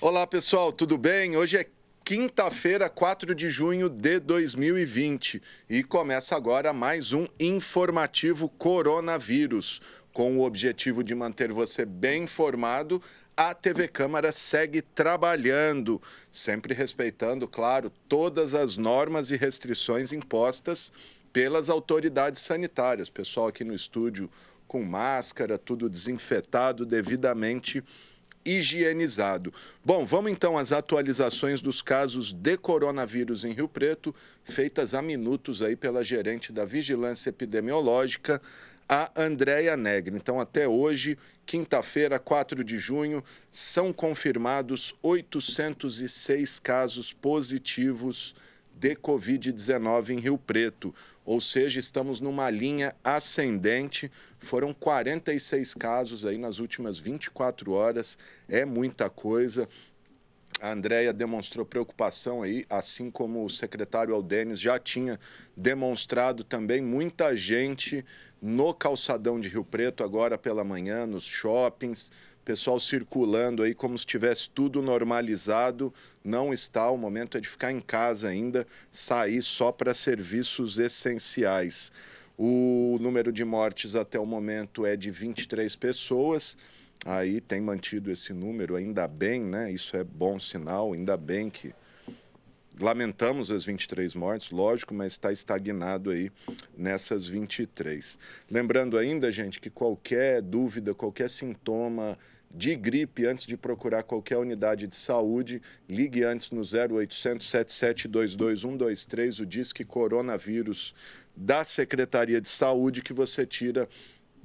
Olá, pessoal, tudo bem? Hoje é quinta-feira, 4 de junho de 2020 e começa agora mais um informativo coronavírus. Com o objetivo de manter você bem informado, a TV Câmara segue trabalhando, sempre respeitando, claro, todas as normas e restrições impostas pelas autoridades sanitárias. Pessoal aqui no estúdio com máscara, tudo desinfetado, devidamente higienizado. Bom, vamos então às atualizações dos casos de coronavírus em Rio Preto, feitas a minutos aí pela gerente da Vigilância Epidemiológica, a Andréia Negre. Então, até hoje, quinta-feira, 4 de junho, são confirmados 806 casos positivos de Covid-19 em Rio Preto ou seja, estamos numa linha ascendente. Foram 46 casos aí nas últimas 24 horas, é muita coisa. A Andrea demonstrou preocupação aí, assim como o secretário Aldenes já tinha demonstrado também muita gente no calçadão de Rio Preto agora pela manhã, nos shoppings, pessoal circulando aí como se tivesse tudo normalizado. Não está, o momento é de ficar em casa ainda, sair só para serviços essenciais. O número de mortes até o momento é de 23 pessoas. Aí tem mantido esse número, ainda bem, né? Isso é bom sinal, ainda bem que lamentamos as 23 mortes, lógico, mas está estagnado aí nessas 23. Lembrando ainda, gente, que qualquer dúvida, qualquer sintoma de gripe antes de procurar qualquer unidade de saúde, ligue antes no 0800 7722 123, o Disque Coronavírus da Secretaria de Saúde, que você tira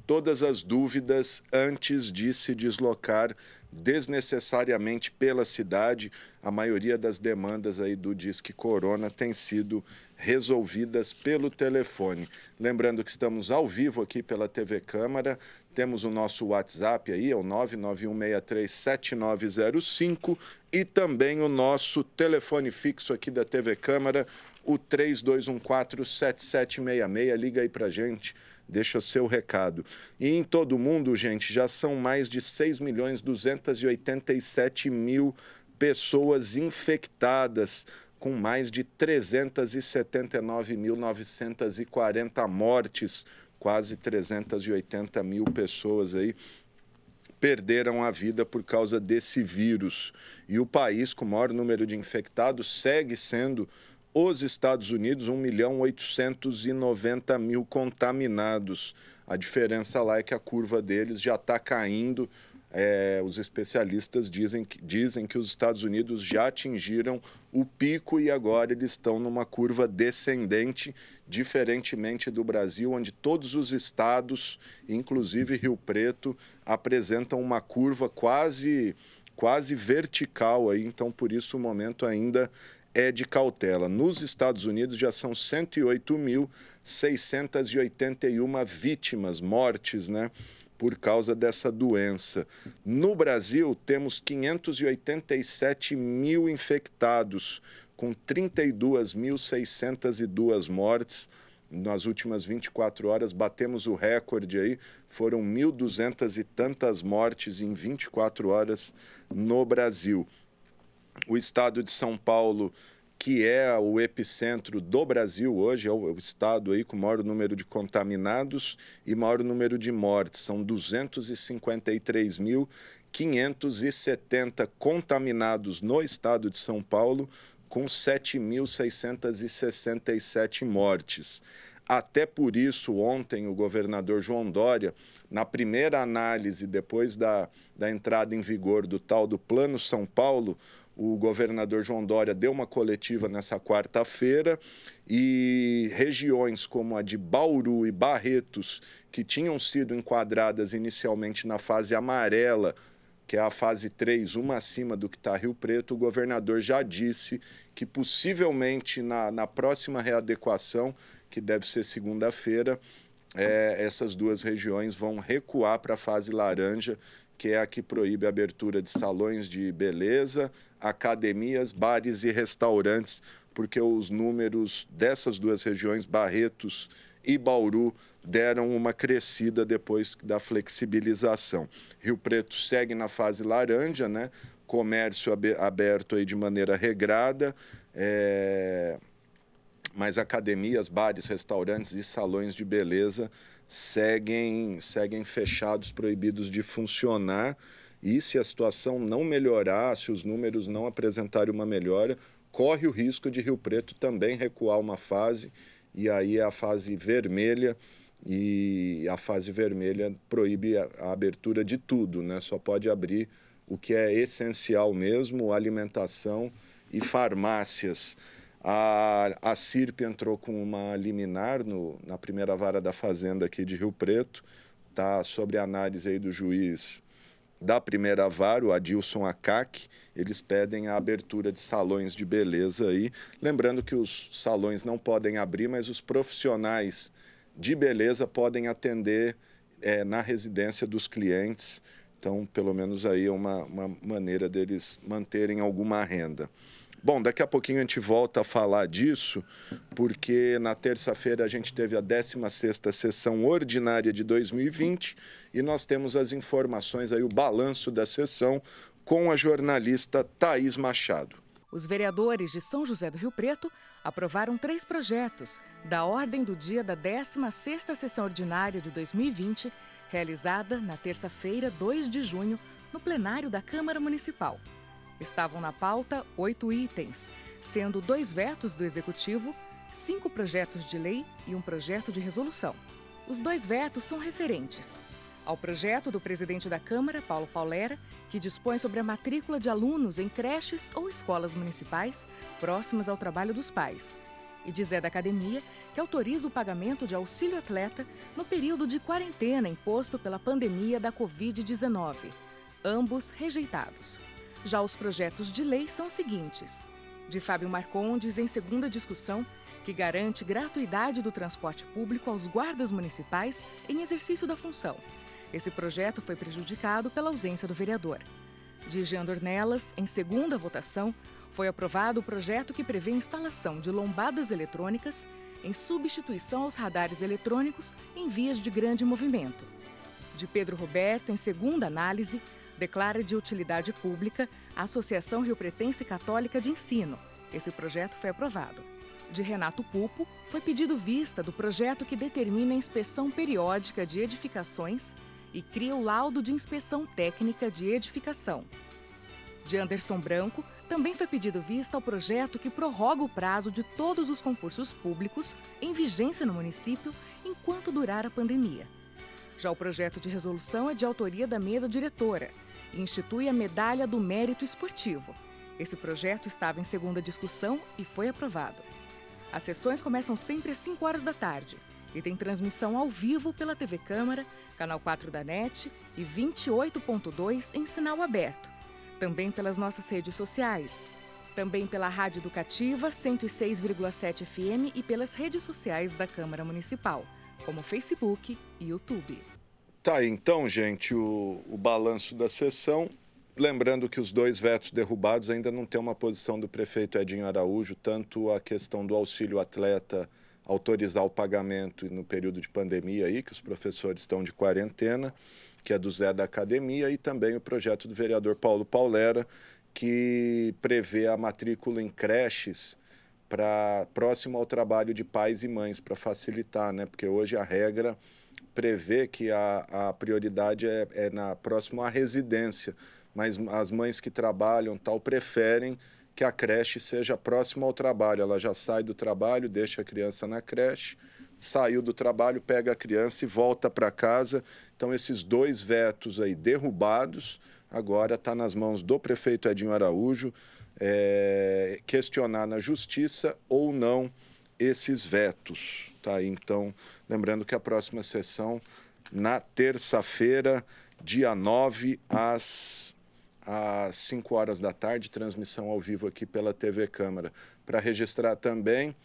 todas as dúvidas antes de se deslocar desnecessariamente pela cidade. A maioria das demandas aí do Disque Corona tem sido resolvidas pelo telefone. Lembrando que estamos ao vivo aqui pela TV Câmara, temos o nosso WhatsApp aí, é o 991637905 e também o nosso telefone fixo aqui da TV Câmara, o 32147766. Liga aí pra gente, deixa o seu recado. E em todo mundo, gente, já são mais de 6 milhões 287 mil pessoas infectadas com mais de 379.940 mortes, quase 380 mil pessoas aí perderam a vida por causa desse vírus. E o país com maior número de infectados segue sendo os Estados Unidos, 1 milhão 890 mil contaminados. A diferença lá é que a curva deles já está caindo é, os especialistas dizem que, dizem que os Estados Unidos já atingiram o pico e agora eles estão numa curva descendente, diferentemente do Brasil, onde todos os estados, inclusive Rio Preto, apresentam uma curva quase quase vertical aí, então por isso o momento ainda é de cautela. Nos Estados Unidos já são 108.681 vítimas, mortes, né? Por causa dessa doença. No Brasil, temos 587 mil infectados, com 32.602 mortes. Nas últimas 24 horas, batemos o recorde aí, foram 1.200 e tantas mortes em 24 horas no Brasil. O estado de São Paulo que é o epicentro do Brasil hoje, é o estado aí com maior número de contaminados e maior número de mortes. São 253.570 contaminados no estado de São Paulo, com 7.667 mortes. Até por isso, ontem, o governador João Dória, na primeira análise, depois da, da entrada em vigor do tal do Plano São Paulo, o governador João Dória deu uma coletiva nessa quarta-feira e regiões como a de Bauru e Barretos, que tinham sido enquadradas inicialmente na fase amarela, que é a fase 3, uma acima do que está Rio Preto, o governador já disse que possivelmente na, na próxima readequação, que deve ser segunda-feira, é, essas duas regiões vão recuar para a fase laranja, que é a que proíbe a abertura de salões de beleza, academias, bares e restaurantes, porque os números dessas duas regiões, Barretos e Bauru, deram uma crescida depois da flexibilização. Rio Preto segue na fase laranja, né? comércio aberto aí de maneira regrada, é... mas academias, bares, restaurantes e salões de beleza seguem, seguem fechados, proibidos de funcionar. E se a situação não melhorar, se os números não apresentarem uma melhora, corre o risco de Rio Preto também recuar uma fase, e aí é a fase vermelha, e a fase vermelha proíbe a, abertura de tudo, né? Só pode abrir o que é essencial mesmo, alimentação e farmácias. A, a CIRP entrou com uma liminar no, na primeira vara da Fazenda aqui de Rio Preto, está sobre análise aí do juiz da primeira vara, o Adilson Acac, eles pedem a abertura de salões de beleza aí. Lembrando que os salões não podem abrir, mas os profissionais de beleza podem atender é, na residência dos clientes. Então, pelo menos aí é uma, uma maneira deles manterem alguma renda. Bom, daqui a pouquinho a gente volta a falar disso, porque na terça-feira a gente teve a 16ª sessão ordinária de 2020 e nós temos as informações aí, o balanço da sessão com a jornalista Thaís Machado. Os vereadores de São José do Rio Preto aprovaram três projetos da ordem do dia da 16ª sessão ordinária de 2020, realizada na terça-feira, 2 de junho, no plenário da Câmara Municipal. Estavam na pauta oito itens, sendo dois vetos do Executivo, cinco projetos de lei e um projeto de resolução. Os dois vetos são referentes ao projeto do presidente da Câmara, Paulo Paulera, que dispõe sobre a matrícula de alunos em creches ou escolas municipais próximas ao trabalho dos pais, e de Zé da Academia, que autoriza o pagamento de auxílio atleta no período de quarentena imposto pela pandemia da Covid-19, ambos rejeitados. Já os projetos de lei são os seguintes: de Fábio Marcondes, em segunda discussão, que garante gratuidade do transporte público aos guardas municipais em exercício da função. Esse projeto foi prejudicado pela ausência do vereador. De Jean Dornelas, em segunda votação, foi aprovado o projeto que prevê a instalação de lombadas eletrônicas em substituição aos radares eletrônicos em vias de grande movimento. De Pedro Roberto, em segunda análise, declara de utilidade pública a Associação Rio Pretense Católica de Ensino. Esse projeto foi aprovado. De Renato Pupo, foi pedido vista do projeto que determina a inspeção periódica de edificações e cria o laudo de inspeção técnica de edificação. De Anderson Branco, também foi pedido vista ao projeto que prorroga o prazo de todos os concursos públicos em vigência no município enquanto durar a pandemia. Já o projeto de resolução é de autoria da mesa diretora e institui a Medalha do Mérito Esportivo. Esse projeto estava em segunda discussão e foi aprovado. As sessões começam sempre às 5 horas da tarde e tem transmissão ao vivo pela TV Câmara, canal 4 da NET e 28.2 em sinal aberto. Também pelas nossas redes sociais. Também pela Rádio Educativa 106,7 FM e pelas redes sociais da Câmara Municipal, como Facebook e YouTube. Tá, então, gente, o, o balanço da sessão. Lembrando que os dois vetos derrubados ainda não tem uma posição do prefeito Edinho Araújo, tanto a questão do auxílio atleta autorizar o pagamento no período de pandemia aí, que os professores estão de quarentena, que é do Zé da Academia, e também o projeto do vereador Paulo Paulera, que prevê a matrícula em creches para próximo ao trabalho de pais e mães, para facilitar, né? Porque hoje a regra prevê que a, a prioridade é, é na próximo à residência, mas as mães que trabalham tal preferem que a creche seja próxima ao trabalho. Ela já sai do trabalho, deixa a criança na creche, saiu do trabalho, pega a criança e volta para casa. Então, esses dois vetos aí derrubados, agora está nas mãos do prefeito Edinho Araújo é, questionar na justiça ou não esses vetos. Tá? Então, lembrando que a próxima sessão, na terça-feira, dia 9, às, às 5 horas da tarde, transmissão ao vivo aqui pela TV Câmara. Para registrar também.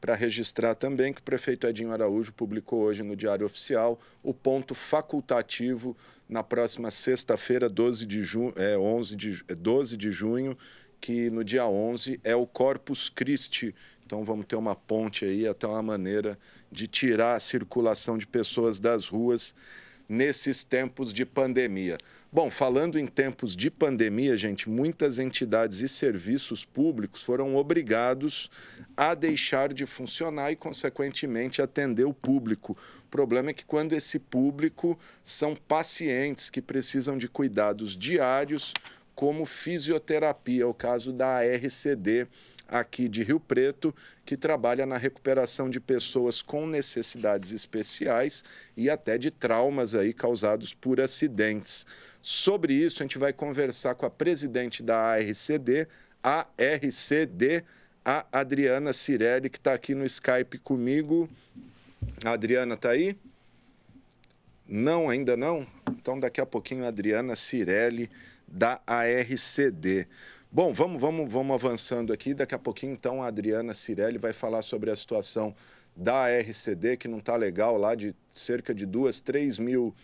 Para registrar também que o prefeito Edinho Araújo publicou hoje no Diário Oficial o ponto facultativo na próxima sexta-feira, 12 de, junho, é, 11 de, 12 de junho, que no dia 11 é o Corpus Christi. Então vamos ter uma ponte aí, até uma maneira de tirar a circulação de pessoas das ruas nesses tempos de pandemia. Bom, falando em tempos de pandemia, gente, muitas entidades e serviços públicos foram obrigados a deixar de funcionar e, consequentemente, atender o público. O problema é que quando esse público são pacientes que precisam de cuidados diários, como fisioterapia, é o caso da RCD aqui de Rio Preto, que trabalha na recuperação de pessoas com necessidades especiais e até de traumas aí causados por acidentes. Sobre isso, a gente vai conversar com a presidente da ARCD, a RCD, a Adriana Cirelli, que está aqui no Skype comigo. A Adriana está aí? Não, ainda não? Então, daqui a pouquinho, a Adriana Cirelli, da ARCD. Bom, vamos, vamos, vamos avançando aqui. Daqui a pouquinho, então, a Adriana Cirelli vai falar sobre a situação da RCD, que não está legal, lá de cerca de duas, três mil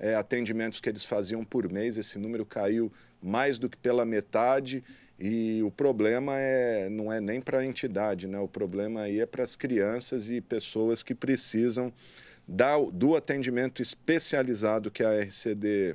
é, atendimentos que eles faziam por mês. Esse número caiu mais do que pela metade. E o problema é, não é nem para a entidade, né? o problema aí é para as crianças e pessoas que precisam da, do atendimento especializado que a RCD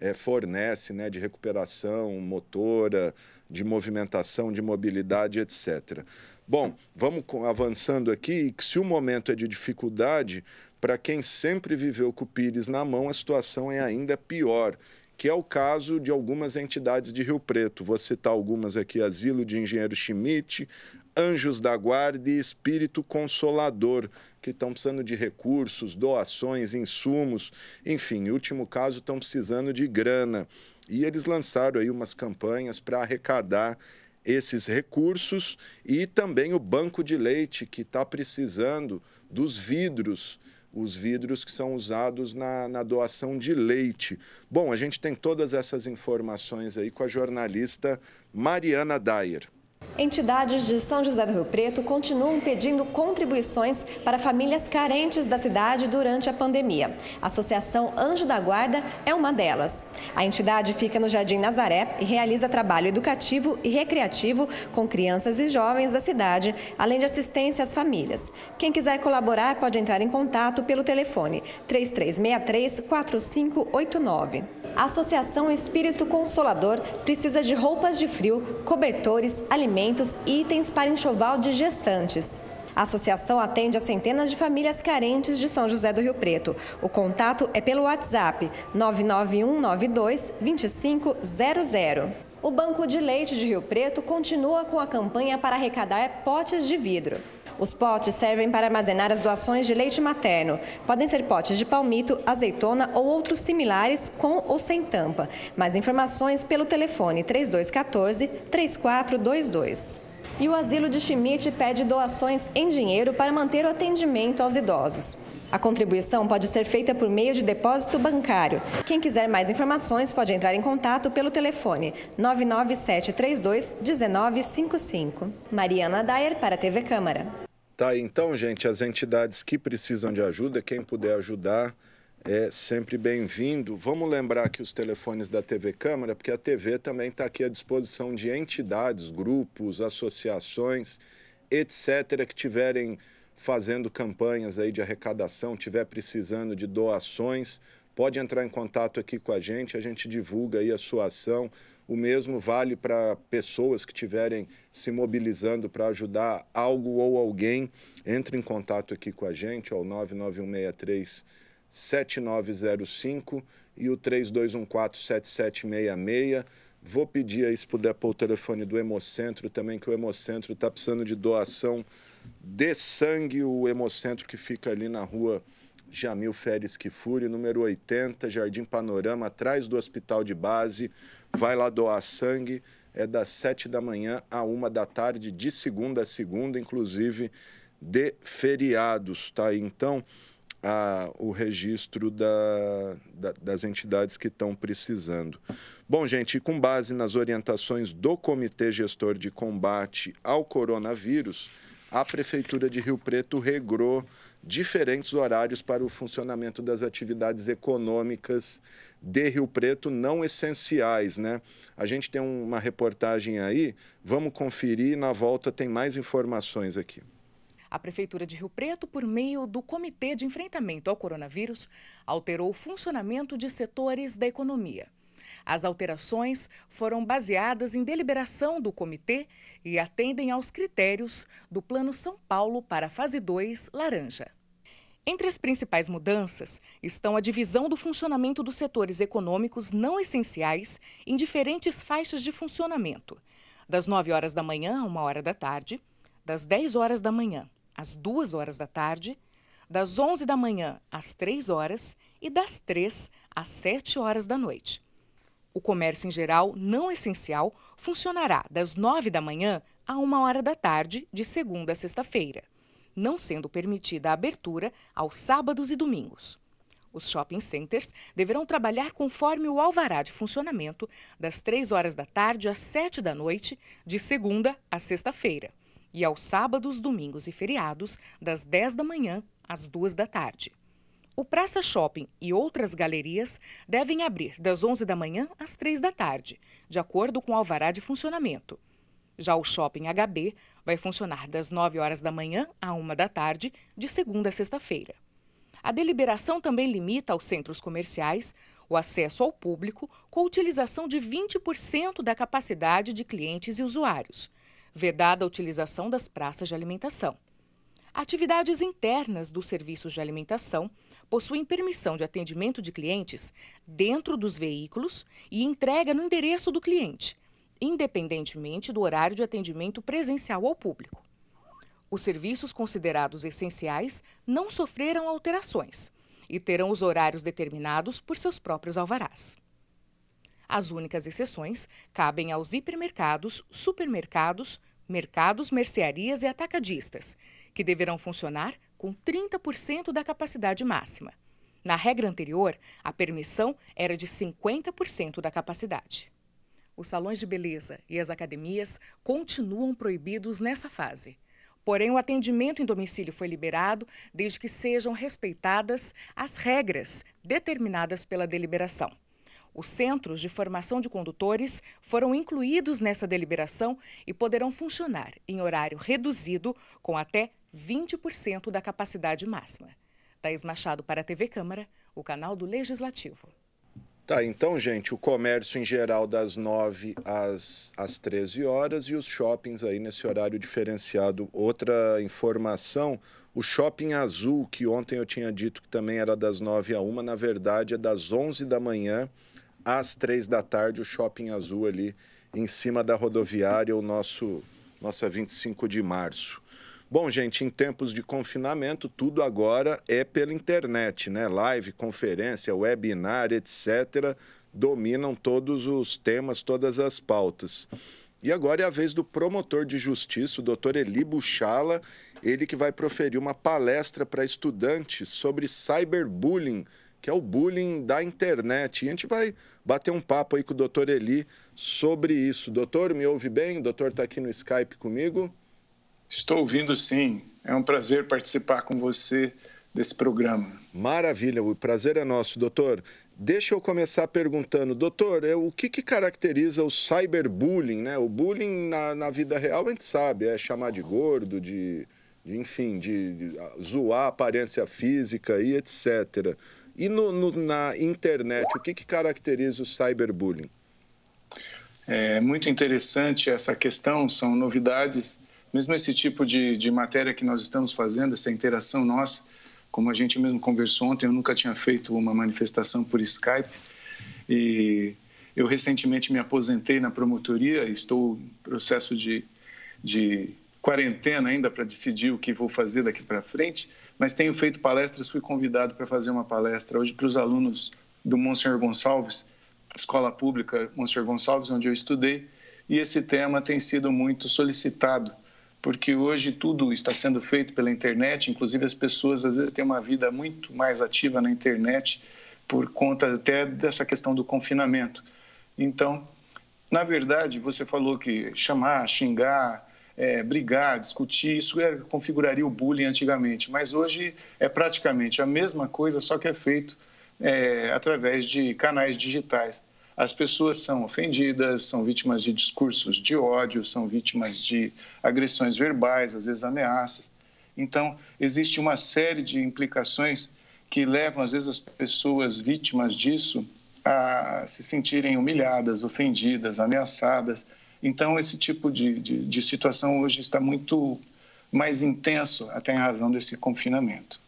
é, fornece, né? de recuperação motora, de movimentação, de mobilidade, etc. Bom, vamos avançando aqui. Se o momento é de dificuldade, para quem sempre viveu com o Pires na mão, a situação é ainda pior, que é o caso de algumas entidades de Rio Preto. Vou citar algumas aqui: Asilo de Engenheiro Schmidt, Anjos da Guarda e Espírito Consolador, que estão precisando de recursos, doações, insumos, enfim, último caso, estão precisando de grana. E eles lançaram aí umas campanhas para arrecadar esses recursos e também o banco de leite, que está precisando dos vidros os vidros que são usados na, na, doação de leite. Bom, a gente tem todas essas informações aí com a jornalista Mariana Dyer. Entidades de São José do Rio Preto continuam pedindo contribuições para famílias carentes da cidade durante a pandemia. A Associação Anjo da Guarda é uma delas. A entidade fica no Jardim Nazaré e realiza trabalho educativo e recreativo com crianças e jovens da cidade, além de assistência às famílias. Quem quiser colaborar pode entrar em contato pelo telefone 3363 4589. A Associação Espírito Consolador precisa de roupas de frio, cobertores, alimentos e itens para enxoval de gestantes. A associação atende a centenas de famílias carentes de São José do Rio Preto. O contato é pelo WhatsApp 99192 2500. O Banco de Leite de Rio Preto continua com a campanha para arrecadar potes de vidro. Os potes servem para armazenar as doações de leite materno. Podem ser potes de palmito, azeitona ou outros similares com ou sem tampa. Mais informações pelo telefone 3214 3422. E o Asilo de Schmidt pede doações em dinheiro para manter o atendimento aos idosos. A contribuição pode ser feita por meio de depósito bancário. Quem quiser mais informações pode entrar em contato pelo telefone 99732 1955. Mariana Dyer para a TV Câmara. Tá, então, gente, as entidades que precisam de ajuda, quem puder ajudar, é sempre bem-vindo. Vamos lembrar aqui os telefones da TV Câmara, porque a TV também está aqui à disposição de entidades, grupos, associações, etc., que tiverem fazendo campanhas aí de arrecadação, tiver precisando de doações, pode entrar em contato aqui com a gente, a gente divulga aí a sua ação. O mesmo vale para pessoas que estiverem se mobilizando para ajudar algo ou alguém. Entre em contato aqui com a gente, ao 99163 7905 e o 32147766. Vou pedir aí, se puder, pôr o telefone do Hemocentro também, que o Hemocentro está precisando de doação de sangue. O Hemocentro que fica ali na rua Jamil Feres Kifuri, número 80, Jardim Panorama, atrás do Hospital de Base vai lá doar sangue, é das sete da manhã a uma da tarde, de segunda a segunda, inclusive de feriados, tá? Então, a, o registro da, da, das entidades que estão precisando. Bom, gente, com base nas orientações do Comitê Gestor de Combate ao Coronavírus, a Prefeitura de Rio Preto regrou diferentes horários para o funcionamento das atividades econômicas de Rio Preto não essenciais, né? A gente tem uma reportagem aí, vamos conferir na volta tem mais informações aqui. A Prefeitura de Rio Preto, por meio do Comitê de Enfrentamento ao Coronavírus, alterou o funcionamento de setores da economia. As alterações foram baseadas em deliberação do comitê e atendem aos critérios do Plano São Paulo para a fase 2 laranja. Entre as principais mudanças estão a divisão do funcionamento dos setores econômicos não essenciais em diferentes faixas de funcionamento, das 9 horas da manhã a 1 hora da tarde, das 10 horas da manhã às 2 horas da tarde, das 11 da manhã às 3 horas e das 3 às 7 horas da noite. O comércio em geral não essencial funcionará das 9 da manhã a 1 hora da tarde, de segunda a sexta-feira não sendo permitida a abertura aos sábados e domingos. Os shopping centers deverão trabalhar conforme o alvará de funcionamento das 3 horas da tarde às 7 da noite, de segunda a sexta-feira, e aos sábados, domingos e feriados, das 10 da manhã às 2 da tarde. O Praça Shopping e outras galerias devem abrir das 11 da manhã às 3 da tarde, de acordo com o alvará de funcionamento. Já o Shopping HB vai funcionar das 9 horas da manhã à 1 da tarde, de segunda a sexta-feira. A deliberação também limita aos centros comerciais o acesso ao público com a utilização de 20% da capacidade de clientes e usuários, vedada a utilização das praças de alimentação. Atividades internas dos serviços de alimentação possuem permissão de atendimento de clientes dentro dos veículos e entrega no endereço do cliente, independentemente do horário de atendimento presencial ao público. Os serviços considerados essenciais não sofreram alterações e terão os horários determinados por seus próprios alvarás. As únicas exceções cabem aos hipermercados, supermercados, mercados, mercearias e atacadistas, que deverão funcionar com 30% da capacidade máxima. Na regra anterior, a permissão era de 50% da capacidade. Os salões de beleza e as academias continuam proibidos nessa fase. Porém, o atendimento em domicílio foi liberado desde que sejam respeitadas as regras determinadas pela deliberação. Os centros de formação de condutores foram incluídos nessa deliberação e poderão funcionar em horário reduzido com até 20% da capacidade máxima. Thaís Machado para a TV Câmara, o canal do Legislativo. Tá, então, gente, o comércio em geral das 9 às, às 13 horas e os shoppings aí nesse horário diferenciado. Outra informação, o Shopping Azul, que ontem eu tinha dito que também era das 9 a 1, na verdade é das 11 da manhã às 3 da tarde, o Shopping Azul ali em cima da rodoviária, o nosso nossa 25 de março. Bom, gente, em tempos de confinamento, tudo agora é pela internet, né? Live, conferência, webinar, etc. Dominam todos os temas, todas as pautas. E agora é a vez do promotor de justiça, o doutor Eli Buchala, ele que vai proferir uma palestra para estudantes sobre cyberbullying, que é o bullying da internet. E a gente vai bater um papo aí com o doutor Eli sobre isso. Doutor, me ouve bem? O doutor está aqui no Skype comigo. Estou ouvindo sim. É um prazer participar com você desse programa. Maravilha, o prazer é nosso, doutor. Deixa eu começar perguntando, doutor, é, o que, que caracteriza o cyberbullying, né? O bullying na, na vida real a gente sabe, é chamar de gordo, de, de enfim, de, de, zoar a aparência física e etc. E no, no, na internet, o que, que caracteriza o cyberbullying? É muito interessante essa questão, são novidades mesmo esse tipo de, de matéria que nós estamos fazendo, essa interação nossa, como a gente mesmo conversou ontem, eu nunca tinha feito uma manifestação por Skype. E eu recentemente me aposentei na promotoria, estou em processo de, de quarentena ainda para decidir o que vou fazer daqui para frente, mas tenho feito palestras, fui convidado para fazer uma palestra hoje para os alunos do Monsenhor Gonçalves, escola pública Monsenhor Gonçalves, onde eu estudei, e esse tema tem sido muito solicitado porque hoje tudo está sendo feito pela internet, inclusive as pessoas às vezes têm uma vida muito mais ativa na internet por conta até dessa questão do confinamento. Então, na verdade, você falou que chamar, xingar, é, brigar, discutir, isso é, configuraria o bullying antigamente, mas hoje é praticamente a mesma coisa, só que é feito é, através de canais digitais as pessoas são ofendidas, são vítimas de discursos de ódio, são vítimas de agressões verbais, às vezes ameaças. Então, existe uma série de implicações que levam, às vezes, as pessoas vítimas disso a se sentirem humilhadas, ofendidas, ameaçadas. Então, esse tipo de, de, de situação hoje está muito mais intenso, até em razão desse confinamento.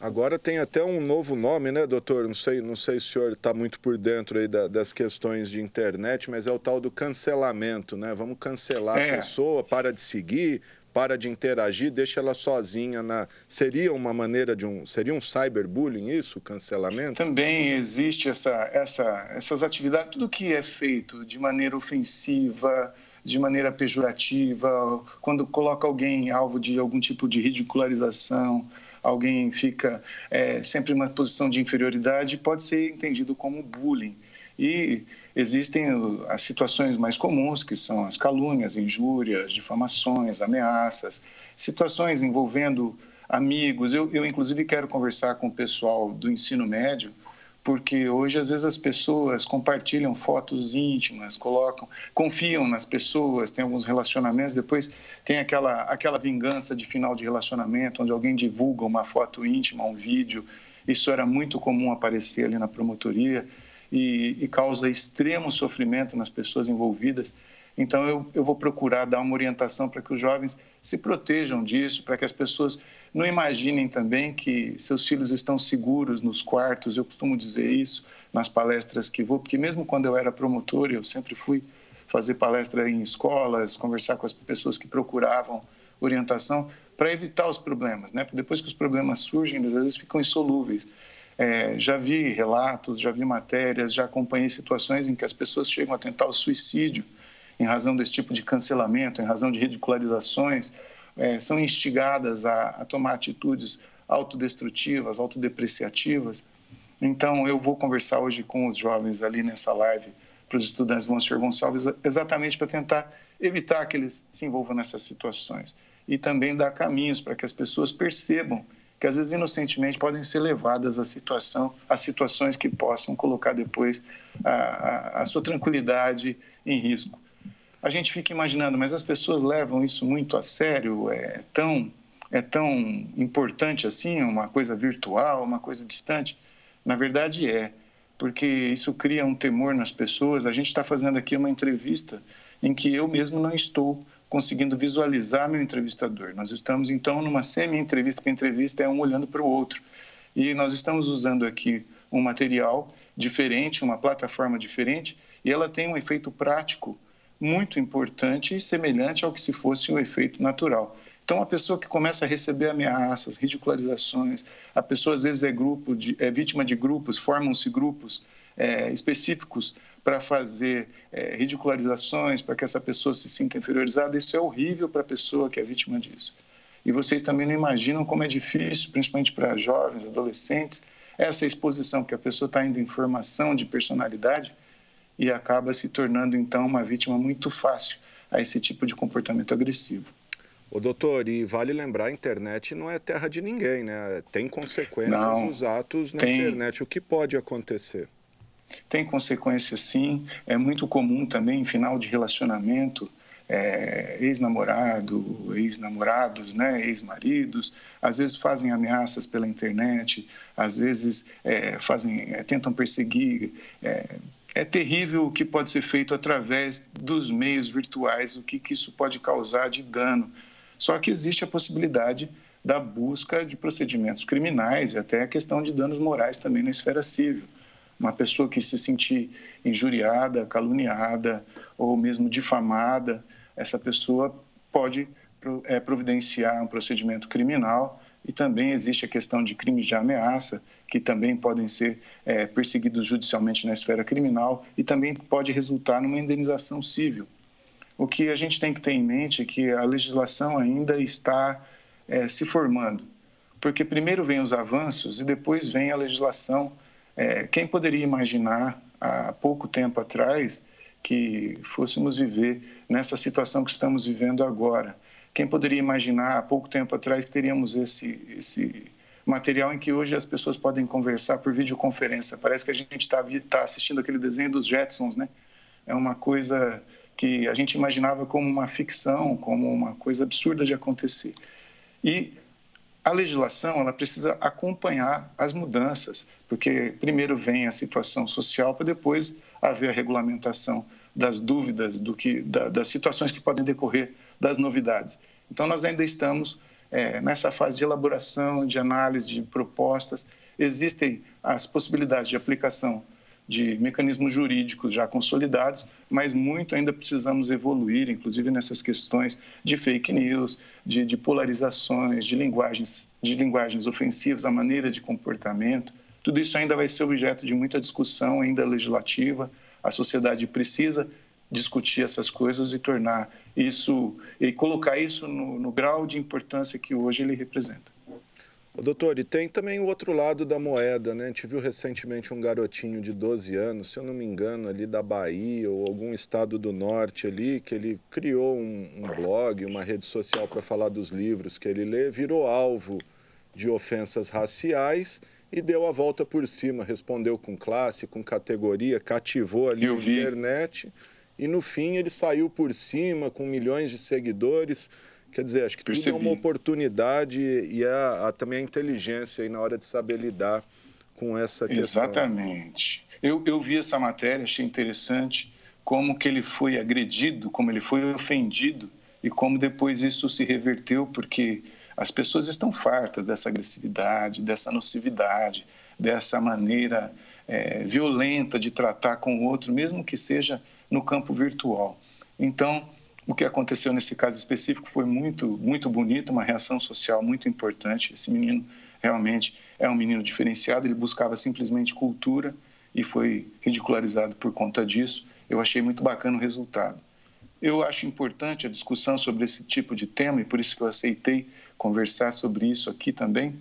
Agora tem até um novo nome, né, doutor? Não sei, não sei se o senhor está muito por dentro aí da, das questões de internet, mas é o tal do cancelamento, né? Vamos cancelar é. a pessoa, para de seguir, para de interagir, deixa ela sozinha na. Seria uma maneira de um. Seria um cyberbullying isso, cancelamento? Também existe essa, essa, essas atividades, tudo que é feito de maneira ofensiva, de maneira pejorativa, quando coloca alguém alvo de algum tipo de ridicularização alguém fica é, sempre em uma posição de inferioridade, pode ser entendido como bullying. E existem as situações mais comuns, que são as calúnias, injúrias, difamações, ameaças, situações envolvendo amigos. Eu, eu inclusive, quero conversar com o pessoal do ensino médio porque hoje às vezes as pessoas compartilham fotos íntimas, colocam, confiam nas pessoas, tem alguns relacionamentos, depois tem aquela aquela vingança de final de relacionamento, onde alguém divulga uma foto íntima, um vídeo. Isso era muito comum aparecer ali na promotoria e, e causa extremo sofrimento nas pessoas envolvidas. Então, eu, eu vou procurar dar uma orientação para que os jovens se protejam disso, para que as pessoas não imaginem também que seus filhos estão seguros nos quartos. Eu costumo dizer isso nas palestras que vou, porque mesmo quando eu era promotor, eu sempre fui fazer palestra em escolas, conversar com as pessoas que procuravam orientação para evitar os problemas, né? Depois que os problemas surgem, às vezes ficam insolúveis. É, já vi relatos, já vi matérias, já acompanhei situações em que as pessoas chegam a tentar o suicídio em razão desse tipo de cancelamento, em razão de ridicularizações, é, são instigadas a, a tomar atitudes autodestrutivas, autodepreciativas. Então, eu vou conversar hoje com os jovens ali nessa live para os estudantes do Monsenhor Gonçalves, exatamente para tentar evitar que eles se envolvam nessas situações e também dar caminhos para que as pessoas percebam que às vezes inocentemente podem ser levadas a situação, a situações que possam colocar depois a, a, a sua tranquilidade em risco a gente fica imaginando, mas as pessoas levam isso muito a sério, é tão, é tão importante assim, uma coisa virtual, uma coisa distante? Na verdade é, porque isso cria um temor nas pessoas. A gente está fazendo aqui uma entrevista em que eu mesmo não estou conseguindo visualizar meu entrevistador. Nós estamos então numa semi-entrevista, que a entrevista é um olhando para o outro. E nós estamos usando aqui um material diferente, uma plataforma diferente, e ela tem um efeito prático muito importante e semelhante ao que se fosse um efeito natural. Então, a pessoa que começa a receber ameaças, ridicularizações, a pessoa às vezes é, grupo de, é vítima de grupos, formam-se grupos é, específicos para fazer é, ridicularizações, para que essa pessoa se sinta inferiorizada. Isso é horrível para a pessoa que é vítima disso. E vocês também não imaginam como é difícil, principalmente para jovens, adolescentes, essa exposição, que a pessoa está indo em formação de personalidade e acaba se tornando então uma vítima muito fácil a esse tipo de comportamento agressivo. O doutor, e vale lembrar, a internet não é terra de ninguém, né? Tem consequências não, os atos na tem, internet. O que pode acontecer? Tem consequências, sim. É muito comum também, em final de relacionamento, é, ex-namorado, ex-namorados, né, ex-maridos, às vezes fazem ameaças pela internet, às vezes é, fazem, é, tentam perseguir é, terrível o que pode ser feito através dos meios virtuais, o que, que isso pode causar de dano. Só que existe a possibilidade da busca de procedimentos criminais e até a questão de danos morais também na esfera civil. Uma pessoa que se sentir injuriada, caluniada ou mesmo difamada, essa pessoa pode é, providenciar um procedimento criminal e também existe a questão de crimes de ameaça, que também podem ser é, perseguidos judicialmente na esfera criminal e também pode resultar numa indenização civil. O que a gente tem que ter em mente é que a legislação ainda está é, se formando, porque primeiro vem os avanços e depois vem a legislação. É, quem poderia imaginar há pouco tempo atrás que fôssemos viver nessa situação que estamos vivendo agora? Quem poderia imaginar há pouco tempo atrás que teríamos esse, esse material em que hoje as pessoas podem conversar por videoconferência. Parece que a gente está tá assistindo aquele desenho dos Jetsons, né? É uma coisa que a gente imaginava como uma ficção, como uma coisa absurda de acontecer. E a legislação ela precisa acompanhar as mudanças, porque primeiro vem a situação social para depois haver a regulamentação das dúvidas, do que, da, das situações que podem decorrer das novidades. Então, nós ainda estamos é, nessa fase de elaboração, de análise, de propostas. Existem as possibilidades de aplicação de mecanismos jurídicos já consolidados, mas muito ainda precisamos evoluir, inclusive nessas questões de fake news, de, de polarizações, de linguagens, de linguagens ofensivas, a maneira de comportamento. Tudo isso ainda vai ser objeto de muita discussão, ainda legislativa. A sociedade precisa discutir essas coisas e tornar isso e colocar isso no, no grau de importância que hoje ele representa. Doutor, e tem também o outro lado da moeda, né? A gente viu recentemente um garotinho de 12 anos, se eu não me engano, ali da Bahia ou algum estado do norte ali, que ele criou um, um blog, uma rede social para falar dos livros que ele lê, virou alvo de ofensas raciais e deu a volta por cima, respondeu com classe, com categoria, cativou ali a internet e no fim ele saiu por cima com milhões de seguidores. Quer dizer, acho que Percebi. tudo é uma oportunidade e é a, a, também a inteligência aí na hora de saber lidar com essa questão. Exatamente. Eu, eu vi essa matéria, achei interessante como que ele foi agredido, como ele foi ofendido e como depois isso se reverteu, porque as pessoas estão fartas dessa agressividade, dessa nocividade, dessa maneira é, violenta de tratar com o outro, mesmo que seja no campo virtual. Então, o que aconteceu nesse caso específico foi muito, muito bonito, uma reação social muito importante. Esse menino realmente é um menino diferenciado, ele buscava simplesmente cultura e foi ridicularizado por conta disso. Eu achei muito bacana o resultado. Eu acho importante a discussão sobre esse tipo de tema e por isso que eu aceitei conversar sobre isso aqui também,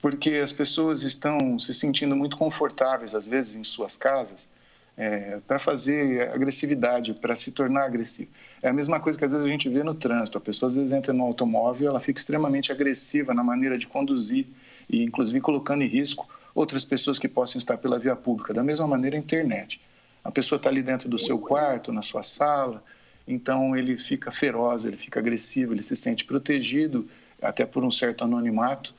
porque as pessoas estão se sentindo muito confortáveis, às vezes, em suas casas, é, para fazer agressividade, para se tornar agressivo. É a mesma coisa que às vezes a gente vê no trânsito. A pessoa às vezes entra no automóvel, ela fica extremamente agressiva na maneira de conduzir e inclusive colocando em risco outras pessoas que possam estar pela via pública. Da mesma maneira a internet. A pessoa está ali dentro do seu quarto, na sua sala, então ele fica feroz, ele fica agressivo, ele se sente protegido, até por um certo anonimato,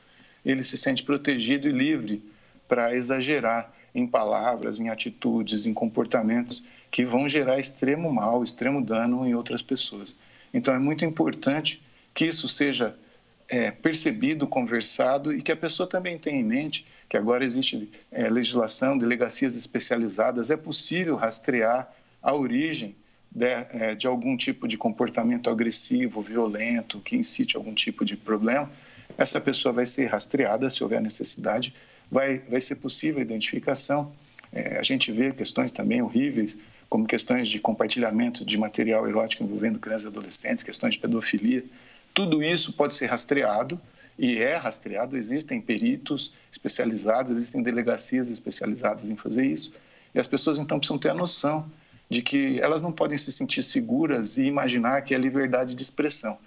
ele se sente protegido e livre para exagerar em palavras, em atitudes, em comportamentos que vão gerar extremo mal, extremo dano em outras pessoas. Então é muito importante que isso seja é, percebido, conversado e que a pessoa também tenha em mente que agora existe é, legislação, delegacias especializadas, é possível rastrear a origem de, é, de algum tipo de comportamento agressivo, violento, que incite algum tipo de problema. Essa pessoa vai ser rastreada se houver necessidade vai, vai ser possível a identificação. É, a gente vê questões também horríveis, como questões de compartilhamento de material erótico envolvendo crianças e adolescentes, questões de pedofilia. Tudo isso pode ser rastreado e é rastreado. Existem peritos especializados, existem delegacias especializadas em fazer isso. E as pessoas então precisam ter a noção de que elas não podem se sentir seguras e imaginar que é liberdade de expressão.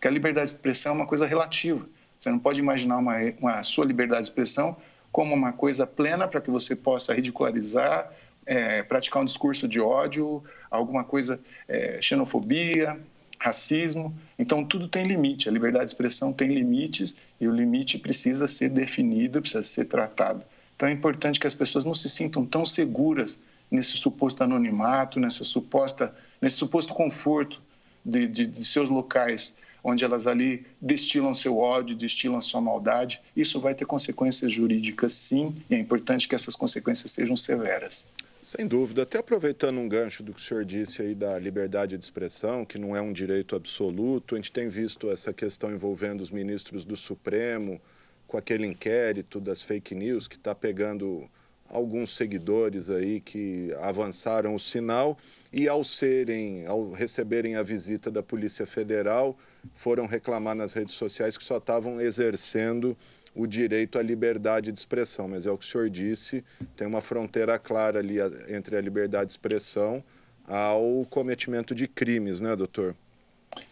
Que a liberdade de expressão é uma coisa relativa. Você não pode imaginar uma, uma sua liberdade de expressão como uma coisa plena para que você possa ridicularizar, é, praticar um discurso de ódio, alguma coisa, é, xenofobia, racismo. Então, tudo tem limite. A liberdade de expressão tem limites e o limite precisa ser definido, precisa ser tratado. Então, é importante que as pessoas não se sintam tão seguras nesse suposto anonimato, nessa suposta, nesse suposto conforto de, de, de seus locais onde elas ali destilam seu ódio, destilam sua maldade. Isso vai ter consequências jurídicas, sim, e é importante que essas consequências sejam severas. Sem dúvida. Até aproveitando um gancho do que o senhor disse aí da liberdade de expressão, que não é um direito absoluto, a gente tem visto essa questão envolvendo os ministros do Supremo, com aquele inquérito das fake news que está pegando alguns seguidores aí que avançaram o sinal e ao serem, ao receberem a visita da Polícia Federal, foram reclamar nas redes sociais que só estavam exercendo o direito à liberdade de expressão. Mas é o que o senhor disse, tem uma fronteira clara ali entre a liberdade de expressão ao cometimento de crimes, né, doutor?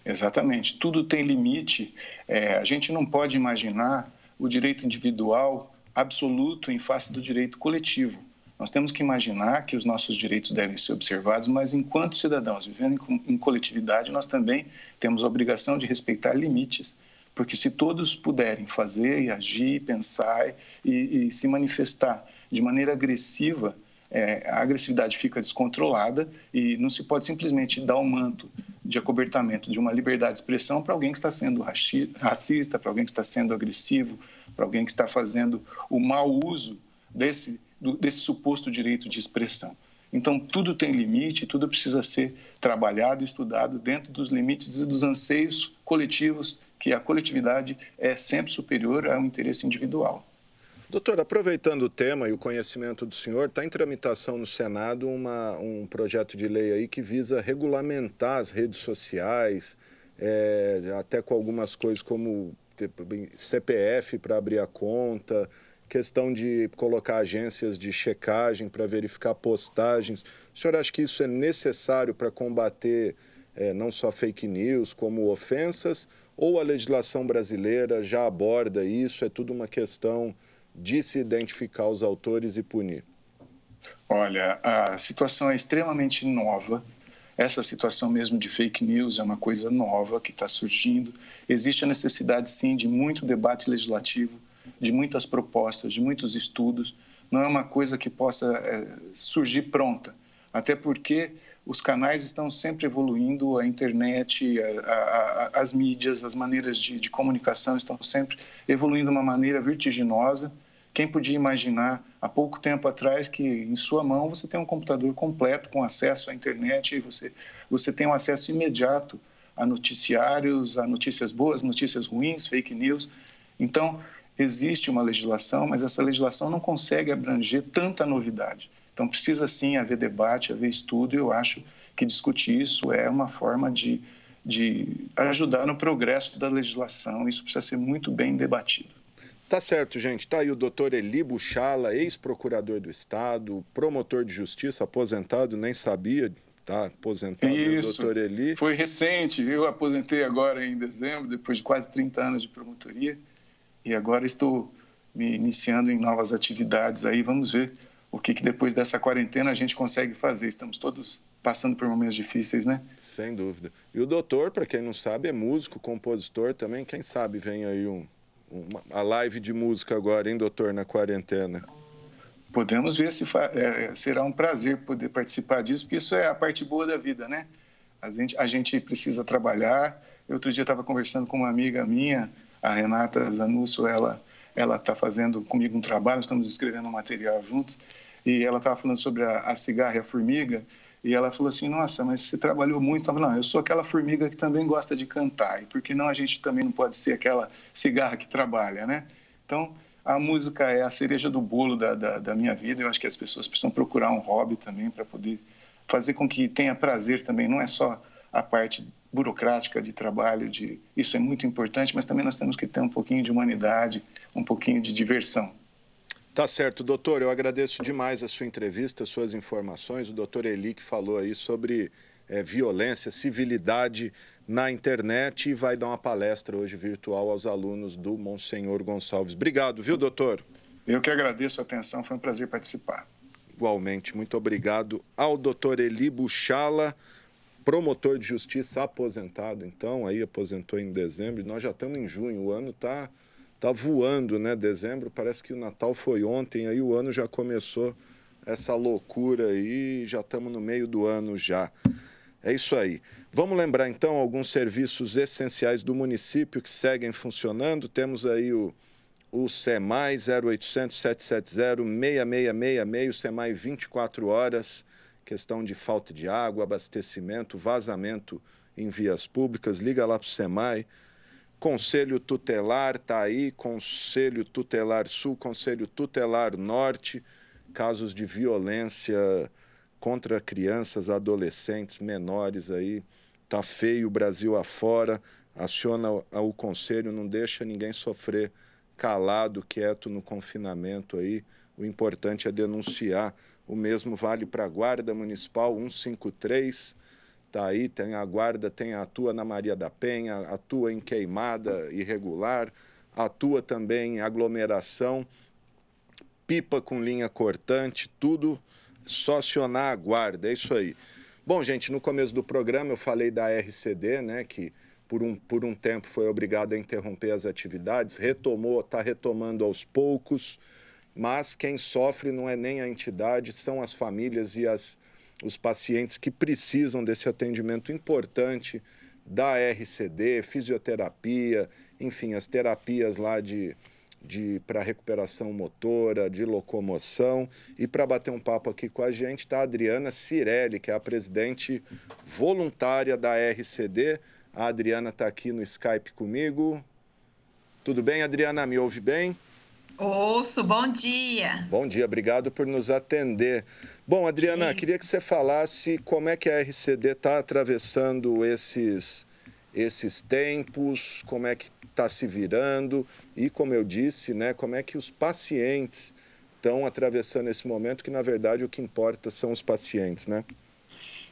Exatamente. Tudo tem limite. É, a gente não pode imaginar o direito individual absoluto em face do direito coletivo. Nós temos que imaginar que os nossos direitos devem ser observados, mas enquanto cidadãos vivendo em coletividade, nós também temos a obrigação de respeitar limites. Porque se todos puderem fazer e agir, pensar e, e se manifestar de maneira agressiva, é, a agressividade fica descontrolada e não se pode simplesmente dar o manto de acobertamento de uma liberdade de expressão para alguém que está sendo racista, para alguém que está sendo agressivo, para alguém que está fazendo o mau uso desse, desse suposto direito de expressão. Então, tudo tem limite, tudo precisa ser trabalhado e estudado dentro dos limites e dos anseios coletivos, que a coletividade é sempre superior ao interesse individual. Doutor, aproveitando o tema e o conhecimento do senhor, está em tramitação no Senado uma, um projeto de lei aí que visa regulamentar as redes sociais, é, até com algumas coisas como CPF para abrir a conta, questão de colocar agências de checagem para verificar postagens. O senhor acha que isso é necessário para combater é, não só fake news, como ofensas? Ou a legislação brasileira já aborda isso? É tudo uma questão de se identificar os autores e punir? Olha, a situação é extremamente nova. Essa situação mesmo de fake news é uma coisa nova que está surgindo. Existe a necessidade, sim, de muito debate legislativo de muitas propostas, de muitos estudos. Não é uma coisa que possa é, surgir pronta, até porque os canais estão sempre evoluindo, a internet, a, a, as mídias, as maneiras de, de comunicação estão sempre evoluindo de uma maneira vertiginosa. Quem podia imaginar há pouco tempo atrás que em sua mão você tem um computador completo com acesso à internet e você, você tem um acesso imediato a noticiários, a notícias boas, notícias ruins, fake news. Então, existe uma legislação, mas essa legislação não consegue abranger tanta novidade. Então, precisa sim haver debate, haver estudo, e eu acho que discutir isso é uma forma de, de ajudar no progresso da legislação. Isso precisa ser muito bem debatido. Tá certo, gente. Tá aí o doutor Eli Buchala, ex-procurador do Estado, promotor de justiça, aposentado, nem sabia, tá aposentado, Isso. doutor Eli. Foi recente, eu aposentei agora em dezembro, depois de quase 30 anos de promotoria e agora estou me iniciando em novas atividades aí. Vamos ver o que, que depois dessa quarentena a gente consegue fazer. Estamos todos passando por momentos difíceis, né? Sem dúvida. E o doutor, para quem não sabe, é músico, compositor também. Quem sabe vem aí um, uma, a live de música agora, hein, doutor, na quarentena? Podemos ver se é, será um prazer poder participar disso, porque isso é a parte boa da vida, né? A gente, a gente precisa trabalhar. Eu, outro dia estava conversando com uma amiga minha, a Renata Zanusso, ela ela está fazendo comigo um trabalho, estamos escrevendo um material juntos, e ela estava falando sobre a, a cigarra e a formiga, e ela falou assim, nossa, mas você trabalhou muito. Eu falei, não, eu sou aquela formiga que também gosta de cantar, e por que não a gente também não pode ser aquela cigarra que trabalha, né? Então, a música é a cereja do bolo da, da, da minha vida, eu acho que as pessoas precisam procurar um hobby também para poder fazer com que tenha prazer também, não é só a parte burocrática de trabalho, de isso é muito importante, mas também nós temos que ter um pouquinho de humanidade, um pouquinho de diversão. Tá certo, doutor. Eu agradeço demais a sua entrevista, suas informações. O doutor Eli que falou aí sobre é, violência, civilidade na internet e vai dar uma palestra hoje virtual aos alunos do Monsenhor Gonçalves. Obrigado, viu, doutor? Eu que agradeço a atenção, foi um prazer participar. Igualmente, muito obrigado ao doutor Eli Buchala promotor de justiça aposentado, então, aí aposentou em dezembro, nós já estamos em junho, o ano está tá voando, né? Dezembro, parece que o Natal foi ontem, aí o ano já começou essa loucura aí, já estamos no meio do ano já. É isso aí. Vamos lembrar então alguns serviços essenciais do município que seguem funcionando. Temos aí o, o SEMAI 0800 770 6666, o SEMAI 24 horas questão de falta de água, abastecimento, vazamento em vias públicas, liga lá para o SEMAI. Conselho Tutelar está aí, Conselho Tutelar Sul, Conselho Tutelar Norte, casos de violência contra crianças, adolescentes, menores aí. Tá feio o Brasil afora. Aciona o conselho, não deixa ninguém sofrer calado, quieto no confinamento aí. O importante é denunciar o mesmo vale para a Guarda Municipal 153. Está aí, tem a Guarda, tem atua na Maria da Penha, atua em queimada irregular, atua também em aglomeração, pipa com linha cortante, tudo só acionar a Guarda, é isso aí. Bom, gente, no começo do programa eu falei da RCD, né, que por um, por um tempo foi obrigado a interromper as atividades, retomou, está retomando aos poucos, mas quem sofre não é nem a entidade, são as famílias e as, os pacientes que precisam desse atendimento importante da RCD, fisioterapia, enfim, as terapias lá de, de para recuperação motora, de locomoção. E para bater um papo aqui com a gente está a Adriana Cirelli, que é a presidente voluntária da RCD. A Adriana está aqui no Skype comigo. Tudo bem, Adriana? Me ouve bem? Ouço, bom dia. Bom dia, obrigado por nos atender. Bom, Adriana, Isso. queria que você falasse como é que a RCD está atravessando esses, esses tempos, como é que está se virando e, como eu disse, né, como é que os pacientes estão atravessando esse momento, que na verdade o que importa são os pacientes, né?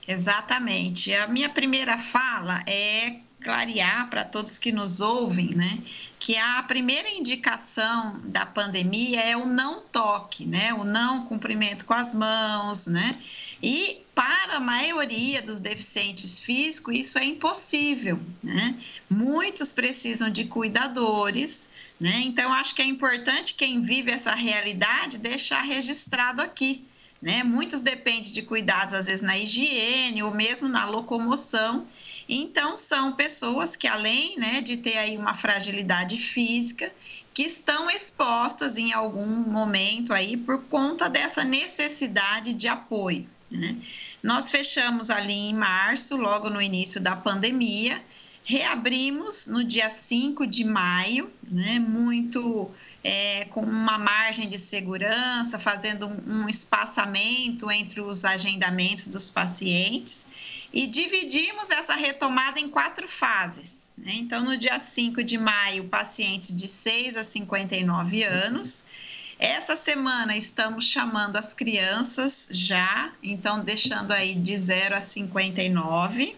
Exatamente. A minha primeira fala é clarear para todos que nos ouvem, né, que a primeira indicação da pandemia é o não toque, né, o não cumprimento com as mãos, né, e para a maioria dos deficientes físicos isso é impossível, né, muitos precisam de cuidadores, né, então acho que é importante quem vive essa realidade deixar registrado aqui, né? Muitos dependem de cuidados, às vezes, na higiene ou mesmo na locomoção. Então, são pessoas que, além né, de ter aí uma fragilidade física, que estão expostas em algum momento aí por conta dessa necessidade de apoio. Né? Nós fechamos ali em março, logo no início da pandemia, reabrimos no dia 5 de maio, né, muito é, com uma margem de segurança, fazendo um, espaçamento entre os agendamentos dos pacientes e dividimos essa retomada em quatro fases. Né? Então, no dia 5 de maio, pacientes de 6 a 59 anos. Essa semana estamos chamando as crianças já, então deixando aí de 0 a 59.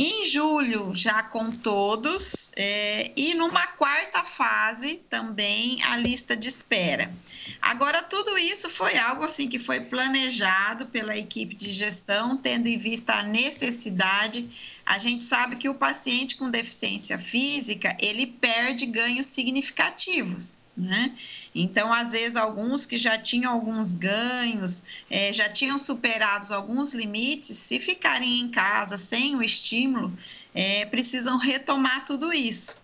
Em julho, já com todos, é, e numa quarta fase também a lista de espera. Agora, tudo isso foi algo assim que foi planejado pela equipe de gestão, tendo em vista a necessidade. A gente sabe que o paciente com deficiência física ele perde ganhos significativos, né? Então, às vezes, alguns que já tinham alguns ganhos, é, já tinham superado alguns limites, se ficarem em casa sem o estímulo, é, precisam retomar tudo isso.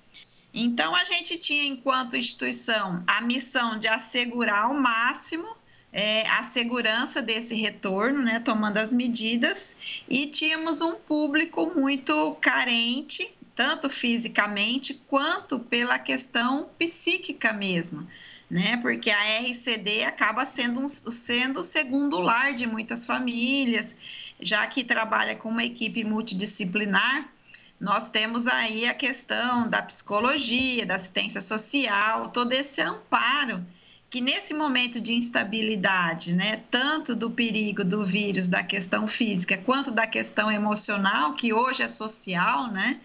Então, a gente tinha, enquanto instituição, a missão de assegurar ao máximo é, a segurança desse retorno, né, tomando as medidas, e tínhamos um público muito carente, tanto fisicamente quanto pela questão psíquica mesmo né? Porque a RCD acaba sendo, um, sendo o segundo lar de muitas famílias, já que trabalha com uma equipe multidisciplinar. Nós temos aí a questão da psicologia, da assistência social, todo esse amparo que nesse momento de instabilidade, né, tanto do perigo do vírus, da questão física, quanto da questão emocional, que hoje é social, né,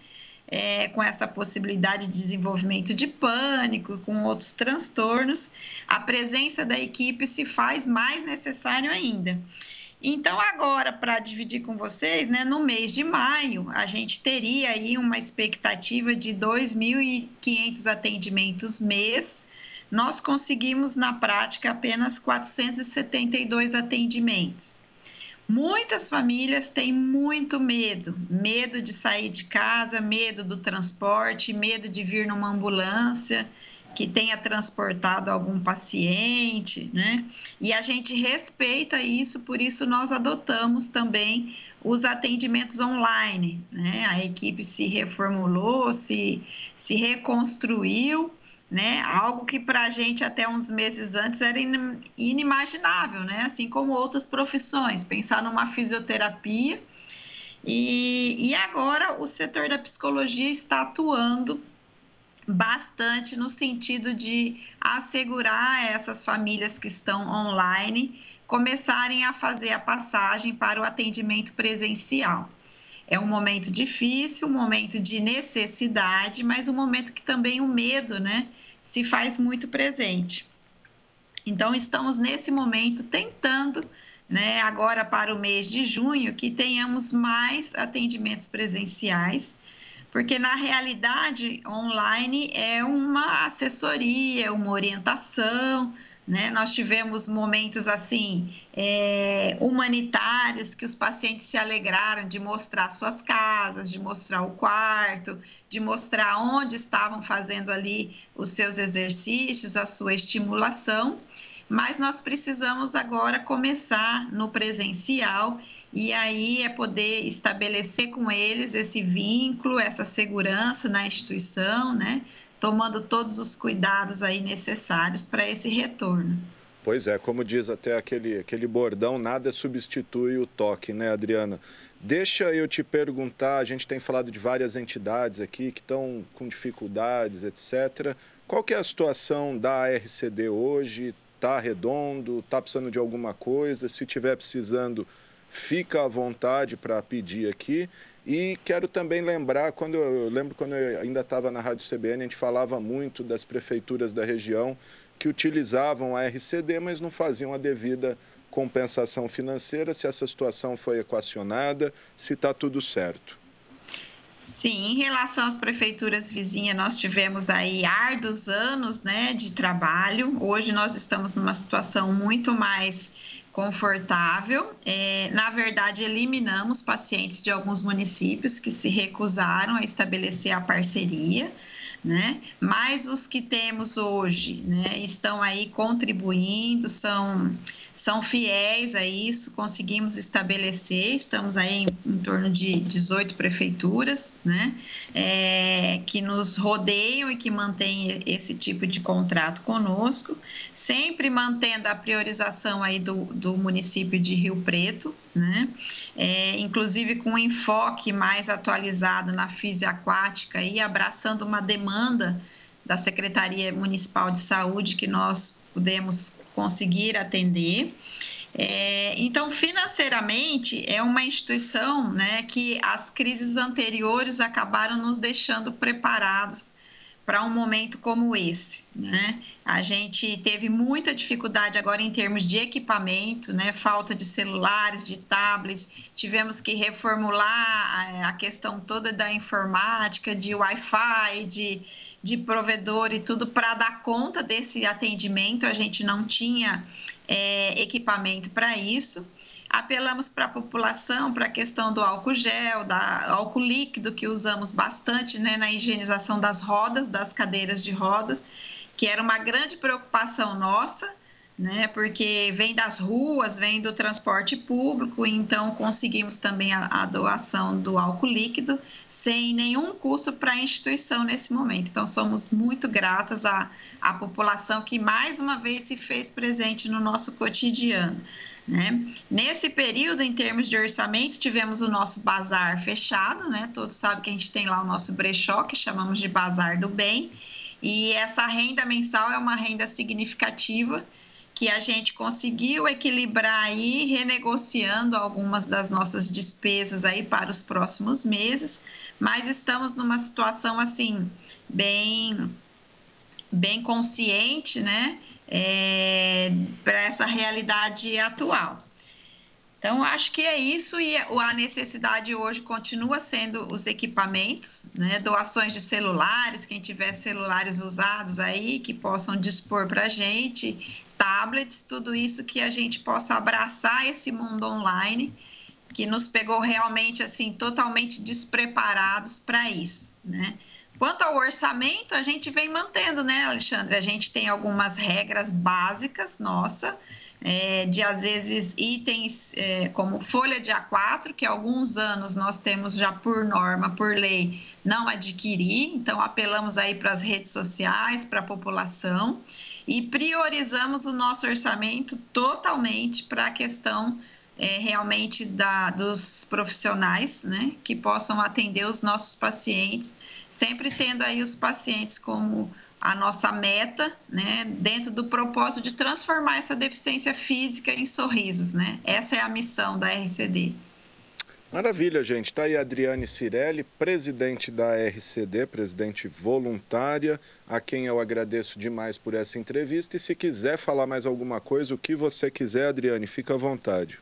é, com essa possibilidade de desenvolvimento de pânico, com outros transtornos, a presença da equipe se faz mais necessário ainda. Então, agora, para dividir com vocês, né, no mês de maio, a gente teria aí uma expectativa de 2.500 atendimentos mês. Nós conseguimos, na prática, apenas 472 atendimentos. Muitas famílias têm muito medo, medo de sair de casa, medo do transporte, medo de vir numa ambulância que tenha transportado algum paciente, né? E a gente respeita isso, por isso nós adotamos também os atendimentos online, né? A equipe se reformulou, se, se reconstruiu né? Algo que para a gente até uns meses antes era inimaginável, né? Assim como outras profissões, pensar numa fisioterapia. E, e agora o setor da psicologia está atuando bastante no sentido de assegurar essas famílias que estão online começarem a fazer a passagem para o atendimento presencial. É um momento difícil, um momento de necessidade, mas um momento que também o medo, né, se faz muito presente. Então, estamos nesse momento tentando, né, agora para o mês de junho, que tenhamos mais atendimentos presenciais, porque na realidade online é uma assessoria, uma orientação, né? Nós tivemos momentos assim é, humanitários que os pacientes se alegraram de mostrar suas casas, de mostrar o quarto, de mostrar onde estavam fazendo ali os seus exercícios, a sua estimulação. Mas nós precisamos agora começar no presencial e aí é poder estabelecer com eles esse vínculo, essa segurança na instituição, né? Tomando todos os cuidados aí necessários para esse retorno. Pois é, como diz até aquele, aquele bordão, nada substitui o toque, né, Adriana? Deixa eu te perguntar, a gente tem falado de várias entidades aqui que estão com dificuldades, etc. Qual que é a situação da RCD hoje? Está redondo? Está precisando de alguma coisa? Se tiver precisando, fica à vontade para pedir aqui. E quero também lembrar, quando eu, eu lembro quando eu ainda estava na Rádio CBN, a gente falava muito das prefeituras da região que utilizavam a RCD, mas não faziam a devida compensação financeira, se essa situação foi equacionada, se está tudo certo. Sim, em relação às prefeituras vizinhas, nós tivemos aí árduos anos né, de trabalho. Hoje nós estamos numa situação muito mais confortável. É, na verdade, eliminamos pacientes de alguns municípios que se recusaram a estabelecer a parceria né? Mas os que temos hoje, né, estão aí contribuindo, são, são fiéis a isso, conseguimos estabelecer, estamos aí em, em torno de 18 prefeituras, né, é, que nos rodeiam e que mantêm esse tipo de contrato conosco, sempre mantendo a priorização aí do, do município de Rio Preto, né? É, inclusive com um enfoque mais atualizado na fisiaquática e abraçando uma demanda da Secretaria Municipal de Saúde que nós pudemos conseguir atender. É, então, financeiramente, é uma instituição né, que as crises anteriores acabaram nos deixando preparados para um momento como esse. Né? A gente teve muita dificuldade agora em termos de equipamento, né? falta de celulares, de tablets, tivemos que reformular a questão toda da informática, de Wi-Fi, de, de provedor e tudo para dar conta desse atendimento. A gente não tinha é, equipamento para isso. Apelamos para a população para a questão do álcool gel, da álcool líquido que usamos bastante né, na higienização das rodas, das cadeiras de rodas, que era uma grande preocupação nossa né? Porque vem das ruas, vem do transporte público, então conseguimos também a, a doação do álcool líquido sem nenhum custo para a instituição nesse momento. Então somos muito gratas à, à população que mais uma vez se fez presente no nosso cotidiano. Né? Nesse período, em termos de orçamento, tivemos o nosso bazar fechado, né? Todos sabem que a gente tem lá o nosso brechó, que chamamos de Bazar do Bem, e essa renda mensal é uma renda significativa que a gente conseguiu equilibrar aí, renegociando algumas das nossas despesas aí para os próximos meses, mas estamos numa situação assim bem bem consciente, né, é, para essa realidade atual. Então, acho que é isso e a necessidade hoje continua sendo os equipamentos, né? doações de celulares, quem tiver celulares usados aí, que possam dispor para a gente, tablets, tudo isso que a gente possa abraçar esse mundo online que nos pegou realmente assim totalmente despreparados para isso, né? Quanto ao orçamento, a gente vem mantendo, né, Alexandre? A gente tem algumas regras básicas, nossa, é, de às vezes itens é, como folha de A4, que alguns anos nós temos já por norma, por lei, não adquirir, então apelamos aí para as redes sociais, para a população e priorizamos o nosso orçamento totalmente para a questão é, realmente da, dos profissionais, né, que possam atender os nossos pacientes, sempre tendo aí os pacientes como a nossa meta, né, dentro do propósito de transformar essa deficiência física em sorrisos, né? Essa é a missão da RCD. Maravilha, gente. Está aí a Adriane Cirelli, presidente da RCD, presidente voluntária, a quem eu agradeço demais por essa entrevista. E se quiser falar mais alguma coisa, o que você quiser, Adriane, fica à vontade.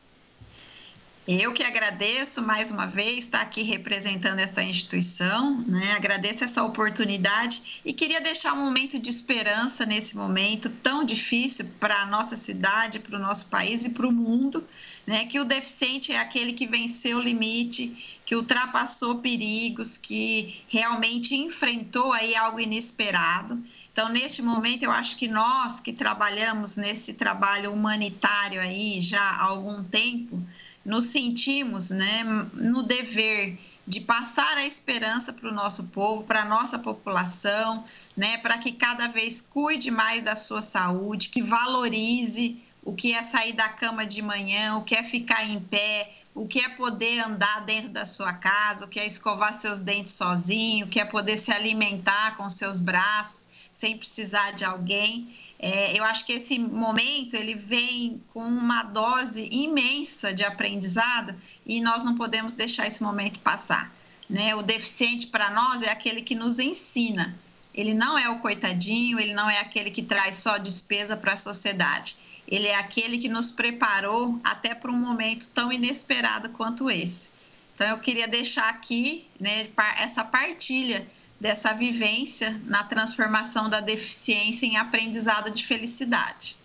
Eu que agradeço mais uma vez estar aqui representando essa instituição, né? agradeço essa oportunidade e queria deixar um momento de esperança nesse momento tão difícil para a nossa cidade, para o nosso país e para o mundo, né? que o deficiente é aquele que venceu o limite, que ultrapassou perigos, que realmente enfrentou aí algo inesperado. Então, neste momento, eu acho que nós que trabalhamos nesse trabalho humanitário aí já há algum tempo, nos sentimos né, no dever de passar a esperança para o nosso povo, para a nossa população, né, para que cada vez cuide mais da sua saúde, que valorize o que é sair da cama de manhã, o que é ficar em pé, o que é poder andar dentro da sua casa, o que é escovar seus dentes sozinho, o que é poder se alimentar com seus braços sem precisar de alguém. É, eu acho que esse momento ele vem com uma dose imensa de aprendizado e nós não podemos deixar esse momento passar. Né? O deficiente para nós é aquele que nos ensina. Ele não é o coitadinho, ele não é aquele que traz só despesa para a sociedade. Ele é aquele que nos preparou até para um momento tão inesperado quanto esse. Então, eu queria deixar aqui né, essa partilha dessa vivência na transformação da deficiência em aprendizado de felicidade.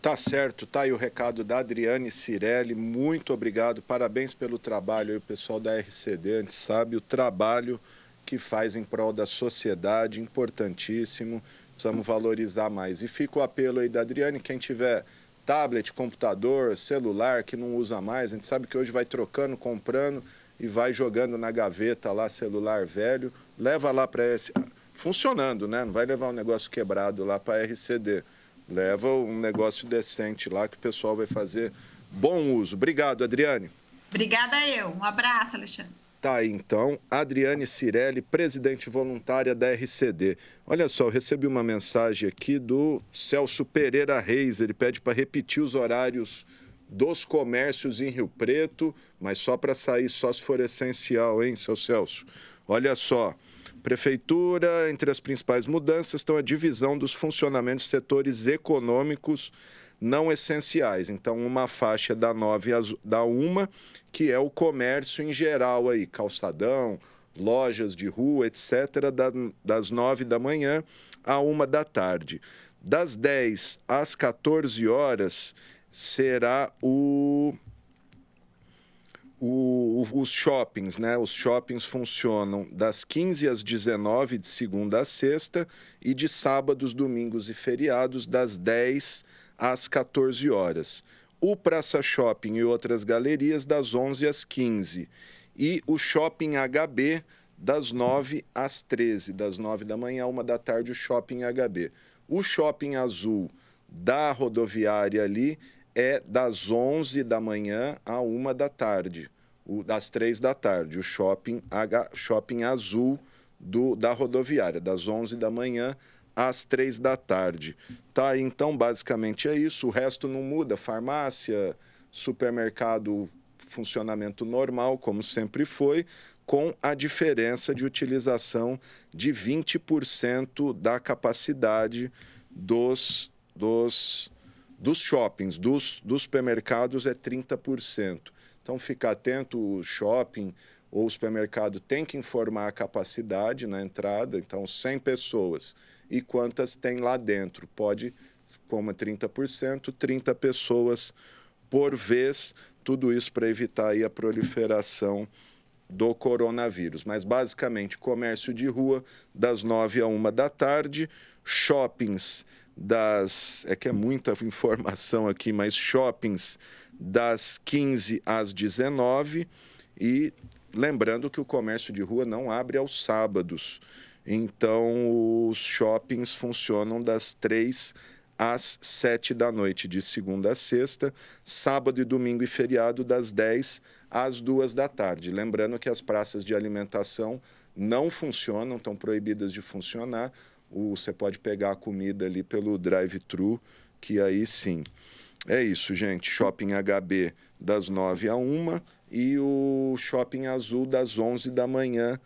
Tá certo, tá aí o recado da Adriane Cirelli. Muito obrigado, parabéns pelo trabalho aí, o pessoal da RCD. A gente sabe o trabalho que faz em prol da sociedade, importantíssimo. Precisamos valorizar mais. E fica o apelo aí da Adriane, quem tiver tablet, computador, celular que não usa mais, a gente sabe que hoje vai trocando, comprando e vai jogando na gaveta lá celular velho, leva lá para esse funcionando, né? Não vai levar um negócio quebrado lá para RCD. Leva um negócio decente lá que o pessoal vai fazer bom uso. Obrigado, Adriane. Obrigada eu. Um abraço, Alexandre. Tá aí, então, Adriane Cirelli, presidente voluntária da RCD. Olha só, eu recebi uma mensagem aqui do Celso Pereira Reis. Ele pede para repetir os horários dos comércios em Rio Preto, mas só para sair só se for essencial, hein, seu Celso? Olha só. Prefeitura, entre as principais mudanças estão a divisão dos funcionamentos de setores econômicos não essenciais. Então, uma faixa da 9 da 1, que é o comércio em geral aí, calçadão, lojas de rua, etc., das 9 da manhã à 1 da tarde. Das 10 às 14 horas será o, o, os shoppings, né? Os shoppings funcionam das 15 às 19 de segunda a sexta e de sábados, domingos e feriados das 10 às 14 horas. O Praça Shopping e outras galerias das 11 às 15 e o Shopping HB das 9 às 13, das 9 da manhã a 1 da tarde o Shopping HB. O Shopping Azul da rodoviária ali é das 11 da manhã à 1 da tarde, o, das 3 da tarde, o shopping, H, shopping azul do, da rodoviária, das 11 da manhã às 3 da tarde. Tá, então basicamente é isso, o resto não muda, farmácia, supermercado, funcionamento normal, como sempre foi, com a diferença de utilização de 20% da capacidade dos, dos dos shoppings, dos, dos supermercados é 30%. Então, fica atento, o shopping ou o supermercado tem que informar a capacidade na entrada, então 100 pessoas. E quantas tem lá dentro? Pode, como é 30%, 30 pessoas por vez, tudo isso para evitar a proliferação do coronavírus. Mas, basicamente, comércio de rua das 9 a 1 da tarde, shoppings das. É que é muita informação aqui, mas shoppings das 15 às 19 e lembrando que o comércio de rua não abre aos sábados. Então, os shoppings funcionam das 3 às 7 da noite, de segunda a sexta, sábado e domingo e feriado, das 10 às 2 da tarde. Lembrando que as praças de alimentação não funcionam, estão proibidas de funcionar você pode pegar a comida ali pelo drive-thru, que aí sim. É isso, gente. Shopping HB das 9 a 1 e o Shopping Azul das 11 da manhã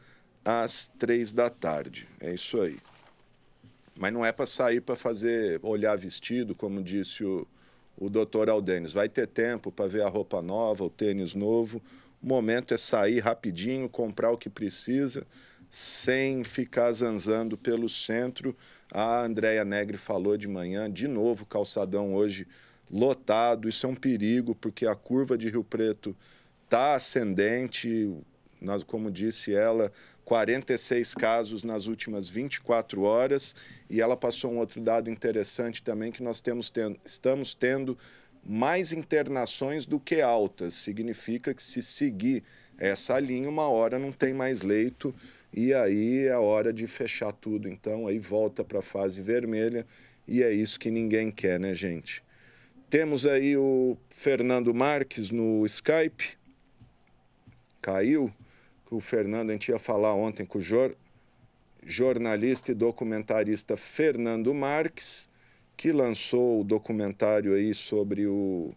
às 3 da tarde. É isso aí. Mas não é para sair para fazer olhar vestido, como disse o, o doutor Aldenis. Vai ter tempo para ver a roupa nova, o tênis novo. O momento é sair rapidinho, comprar o que precisa, sem ficar zanzando pelo centro. A Andréia Negre falou de manhã, de novo, calçadão hoje lotado. Isso é um perigo, porque a curva de Rio Preto está ascendente. Como disse ela, 46 casos nas últimas 24 horas. E ela passou um outro dado interessante também, que nós temos tendo, estamos tendo mais internações do que altas. Significa que se seguir essa linha, uma hora não tem mais leito e aí é a hora de fechar tudo. Então aí volta para a fase vermelha e é isso que ninguém quer, né, gente? Temos aí o Fernando Marques no Skype. Caiu o Fernando, a gente ia falar ontem com o jor, jornalista e documentarista Fernando Marques, que lançou o documentário aí sobre o,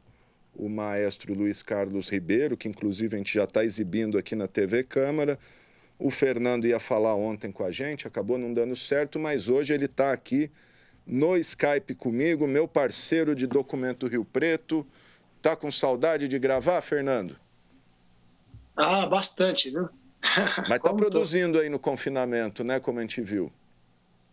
o maestro Luiz Carlos Ribeiro, que inclusive a gente já está exibindo aqui na TV Câmara. O Fernando ia falar ontem com a gente, acabou não dando certo, mas hoje ele está aqui no Skype comigo, meu parceiro de Documento Rio Preto. Tá com saudade de gravar, Fernando? Ah, bastante, viu? Mas está produzindo aí no confinamento, né? Como a gente viu.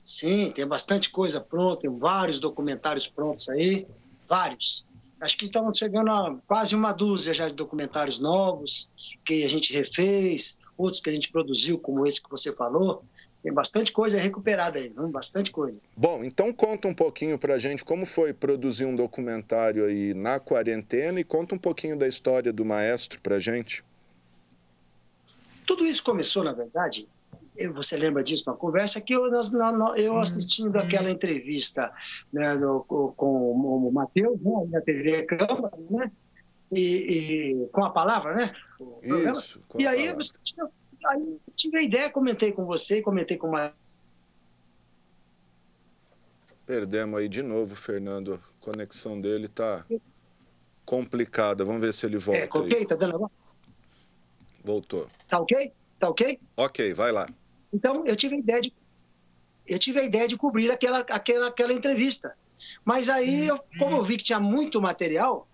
Sim, tem bastante coisa pronta, tem vários documentários prontos aí, vários. Acho que estão chegando a quase uma dúzia já de documentários novos que a gente refez, outros que a gente produziu, como esse que você falou. Tem bastante coisa recuperada aí, não? bastante coisa. Bom, então conta um pouquinho para a gente como foi produzir um documentário aí na quarentena e conta um pouquinho da história do maestro para a gente. Tudo isso começou, na verdade, você lembra disso na conversa, que eu, nós, eu assistindo aquela entrevista né, no, com o Matheus, né, na TV Câmara, né, e, e, com a palavra, né? Isso, e aí, você tinha, aí tive a ideia, comentei com você, comentei com uma Perdemos aí de novo, Fernando. A conexão dele está complicada. Vamos ver se ele volta. É, ok? Aí. Tá dando Voltou. Tá ok? Tá ok? Ok, vai lá. Então, eu tive a ideia de, eu tive a ideia de cobrir aquela, aquela, aquela entrevista. Mas aí, eu, como eu vi que tinha muito material,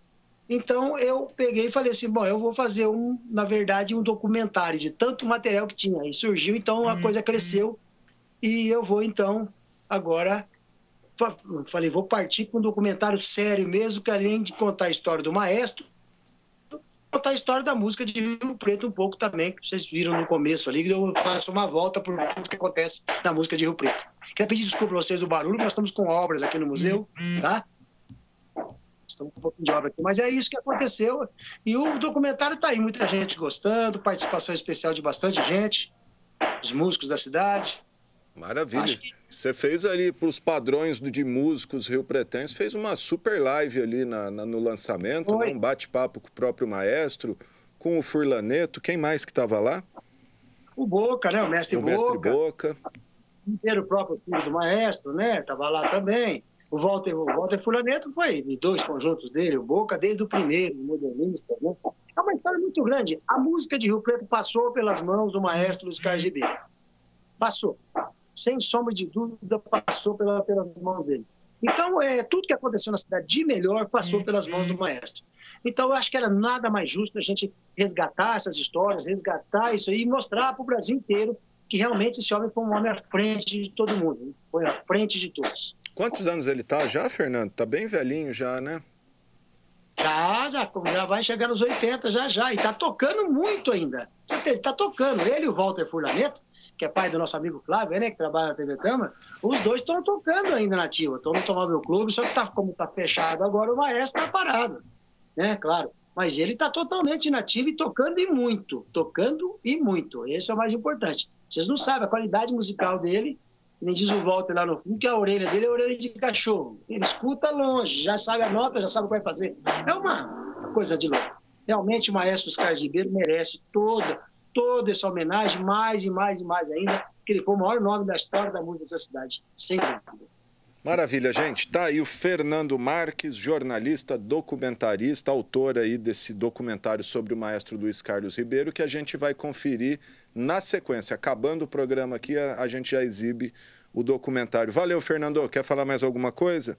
então eu peguei e falei assim, bom, eu vou fazer um, na verdade, um documentário de tanto material que tinha. E surgiu, então a uhum. coisa cresceu e eu vou então agora falei, vou partir com um documentário sério mesmo, que além de contar a história do maestro, contar a história da música de Rio Preto um pouco também, que vocês viram no começo ali, que eu faço uma volta por tudo que acontece na música de Rio Preto. Quero pedir desculpa para vocês do barulho, nós estamos com obras aqui no museu, tá? Estamos com um pouquinho de obra aqui, mas é isso que aconteceu. E o documentário está aí, muita gente gostando, participação especial de bastante gente, os músicos da cidade. Maravilha. Que... Você fez ali para os padrões de músicos Rio Pretense, fez uma super live ali na, na no lançamento, né? um bate-papo com o próprio maestro, com o Furlaneto. Quem mais que estava lá? O Boca, né? O mestre o Boca. O mestre Boca. O próprio filho do maestro, né? Estava lá também. O Walter, o Walter Furlaneto foi de dois conjuntos dele, o Boca desde o primeiro, modernistas, né? É uma história muito grande. A música de Rio Preto passou pelas mãos do maestro Luiz Carlos Ribeiro. Passou sem sombra de dúvida, passou pela, pelas mãos dele. Então, é, tudo que aconteceu na cidade de melhor passou pelas mãos do maestro. Então, eu acho que era nada mais justo a gente resgatar essas histórias, resgatar isso aí e mostrar para o Brasil inteiro que realmente esse homem foi um homem à frente de todo mundo, né? foi à frente de todos. Quantos anos ele está já, Fernando? Está bem velhinho já, né? Já, já, já vai chegar nos 80 já, já. E está tocando muito ainda. Ele está tocando. Ele e o Walter Furlaneto que é pai do nosso amigo Flávio, né, que trabalha na TV Câmara, os dois estão tocando ainda na ativa, estão no Tomóvel Clube, só que tá, como está fechado agora, o maestro está parado, né, claro. Mas ele está totalmente nativo e tocando e muito, tocando e muito. Esse é o mais importante. Vocês não sabem a qualidade musical dele, nem diz o Walter lá no fundo, que a orelha dele é orelha de cachorro. Ele escuta longe, já sabe a nota, já sabe o que vai fazer. É uma coisa de louco. Realmente o maestro Oscar Ribeiro merece toda toda essa homenagem, mais e mais e mais ainda, que ele foi o maior nome da história da música dessa cidade, sem dúvida. Maravilha, gente. Tá aí o Fernando Marques, jornalista, documentarista, autor aí desse documentário sobre o maestro Luiz Carlos Ribeiro, que a gente vai conferir na sequência. Acabando o programa aqui, a, gente já exibe o documentário. Valeu, Fernando. Quer falar mais alguma coisa?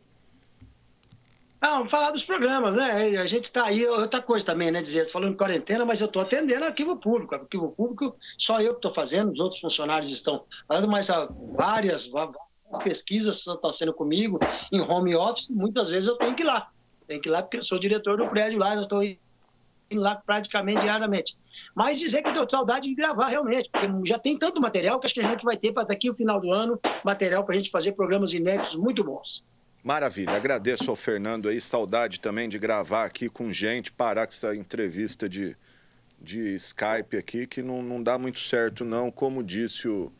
Vamos falar dos programas, né? A gente está aí, outra coisa também, né? Dizer, falando em quarentena, mas eu estou atendendo arquivo público. Arquivo público, só eu que estou fazendo, os outros funcionários estão fazendo, mas várias, várias pesquisas estão sendo comigo em home office, muitas vezes eu tenho que ir lá. Tenho que ir lá porque eu sou diretor do prédio lá, nós estamos indo lá praticamente diariamente. Mas dizer que eu estou saudade de gravar realmente, porque já tem tanto material que acho que a gente vai ter para daqui o final do ano, material para a gente fazer programas inéditos muito bons. Maravilha, agradeço ao Fernando aí, saudade também de gravar aqui com gente, parar com essa entrevista de, de Skype aqui, que não, não dá muito certo não, como disse o,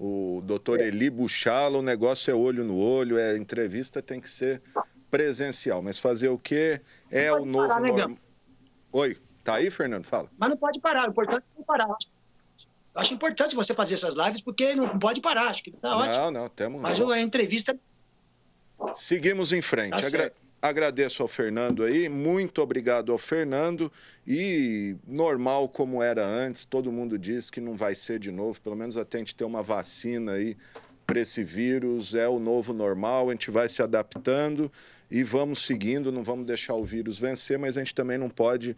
o doutor é. Eli Buchala, o negócio é olho no olho, é entrevista tem que ser presencial, mas fazer o quê? É o novo... Parar, norm... Oi, tá aí, Fernando? Fala. Mas não pode parar, o importante é não parar. Acho importante você fazer essas lives, porque não pode parar, acho que tá ótimo. Não, não, temos... Mas a entrevista Seguimos em frente. Tá Agra agradeço ao Fernando aí, muito obrigado ao Fernando. E normal como era antes, todo mundo diz que não vai ser de novo, pelo menos até a gente ter uma vacina aí para esse vírus, é o novo normal, a gente vai se adaptando e vamos seguindo, não vamos deixar o vírus vencer, mas a gente também não pode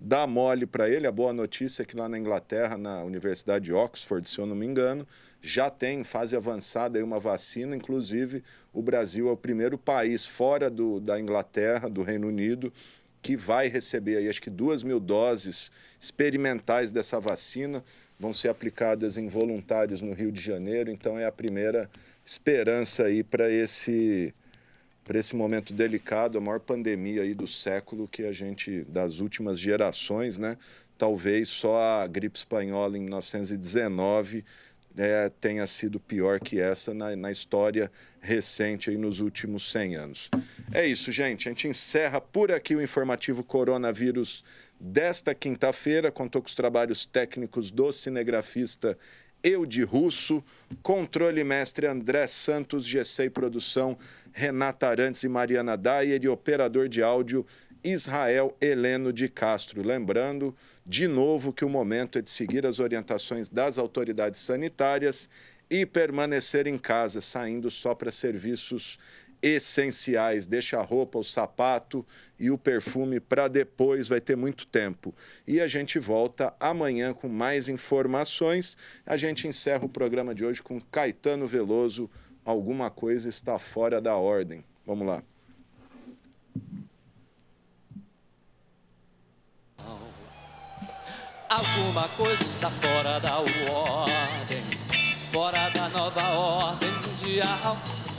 dar mole para ele. A boa notícia é que lá na Inglaterra, na Universidade de Oxford, se eu não me engano, já tem em fase avançada uma vacina, inclusive o Brasil é o primeiro país fora do, da Inglaterra, do Reino Unido, que vai receber aí, acho que duas mil doses experimentais dessa vacina, vão ser aplicadas em voluntários no Rio de Janeiro, então é a primeira esperança aí para esse para esse momento delicado, a maior pandemia aí do século que a gente das últimas gerações, né? Talvez só a gripe espanhola em 1919 é, tenha sido pior que essa na, na história recente aí nos últimos 100 anos. É isso, gente. A gente encerra por aqui o informativo Coronavírus desta quinta-feira. Contou com os trabalhos técnicos do cinegrafista Eudi Russo, controle mestre André Santos, GC Produção, Renata Arantes e Mariana Daier e operador de áudio Israel Heleno de Castro. Lembrando, de novo, que o momento é de seguir as orientações das autoridades sanitárias e permanecer em casa, saindo só para serviços essenciais. Deixa a roupa, o sapato e o perfume para depois, vai ter muito tempo. E a gente volta amanhã com mais informações. A gente encerra o programa de hoje com Caetano Veloso. Alguma coisa está fora da ordem. Vamos lá. Alguma coisa está fora da ordem, fora da nova ordem mundial.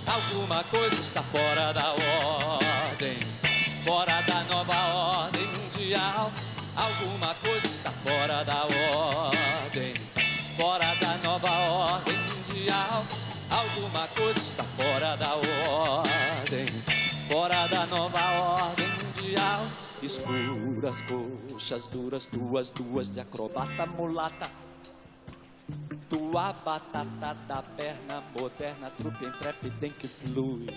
Alguma coisa está fora da ordem, fora da nova ordem mundial. Alguma coisa está fora da ordem, fora da nova ordem mundial. Alguma coisa está fora da ordem, fora da nova ordem duras, coxas duras, duas, duas de acrobata mulata. Tua batata da perna moderna, trupe intrépida em que flui.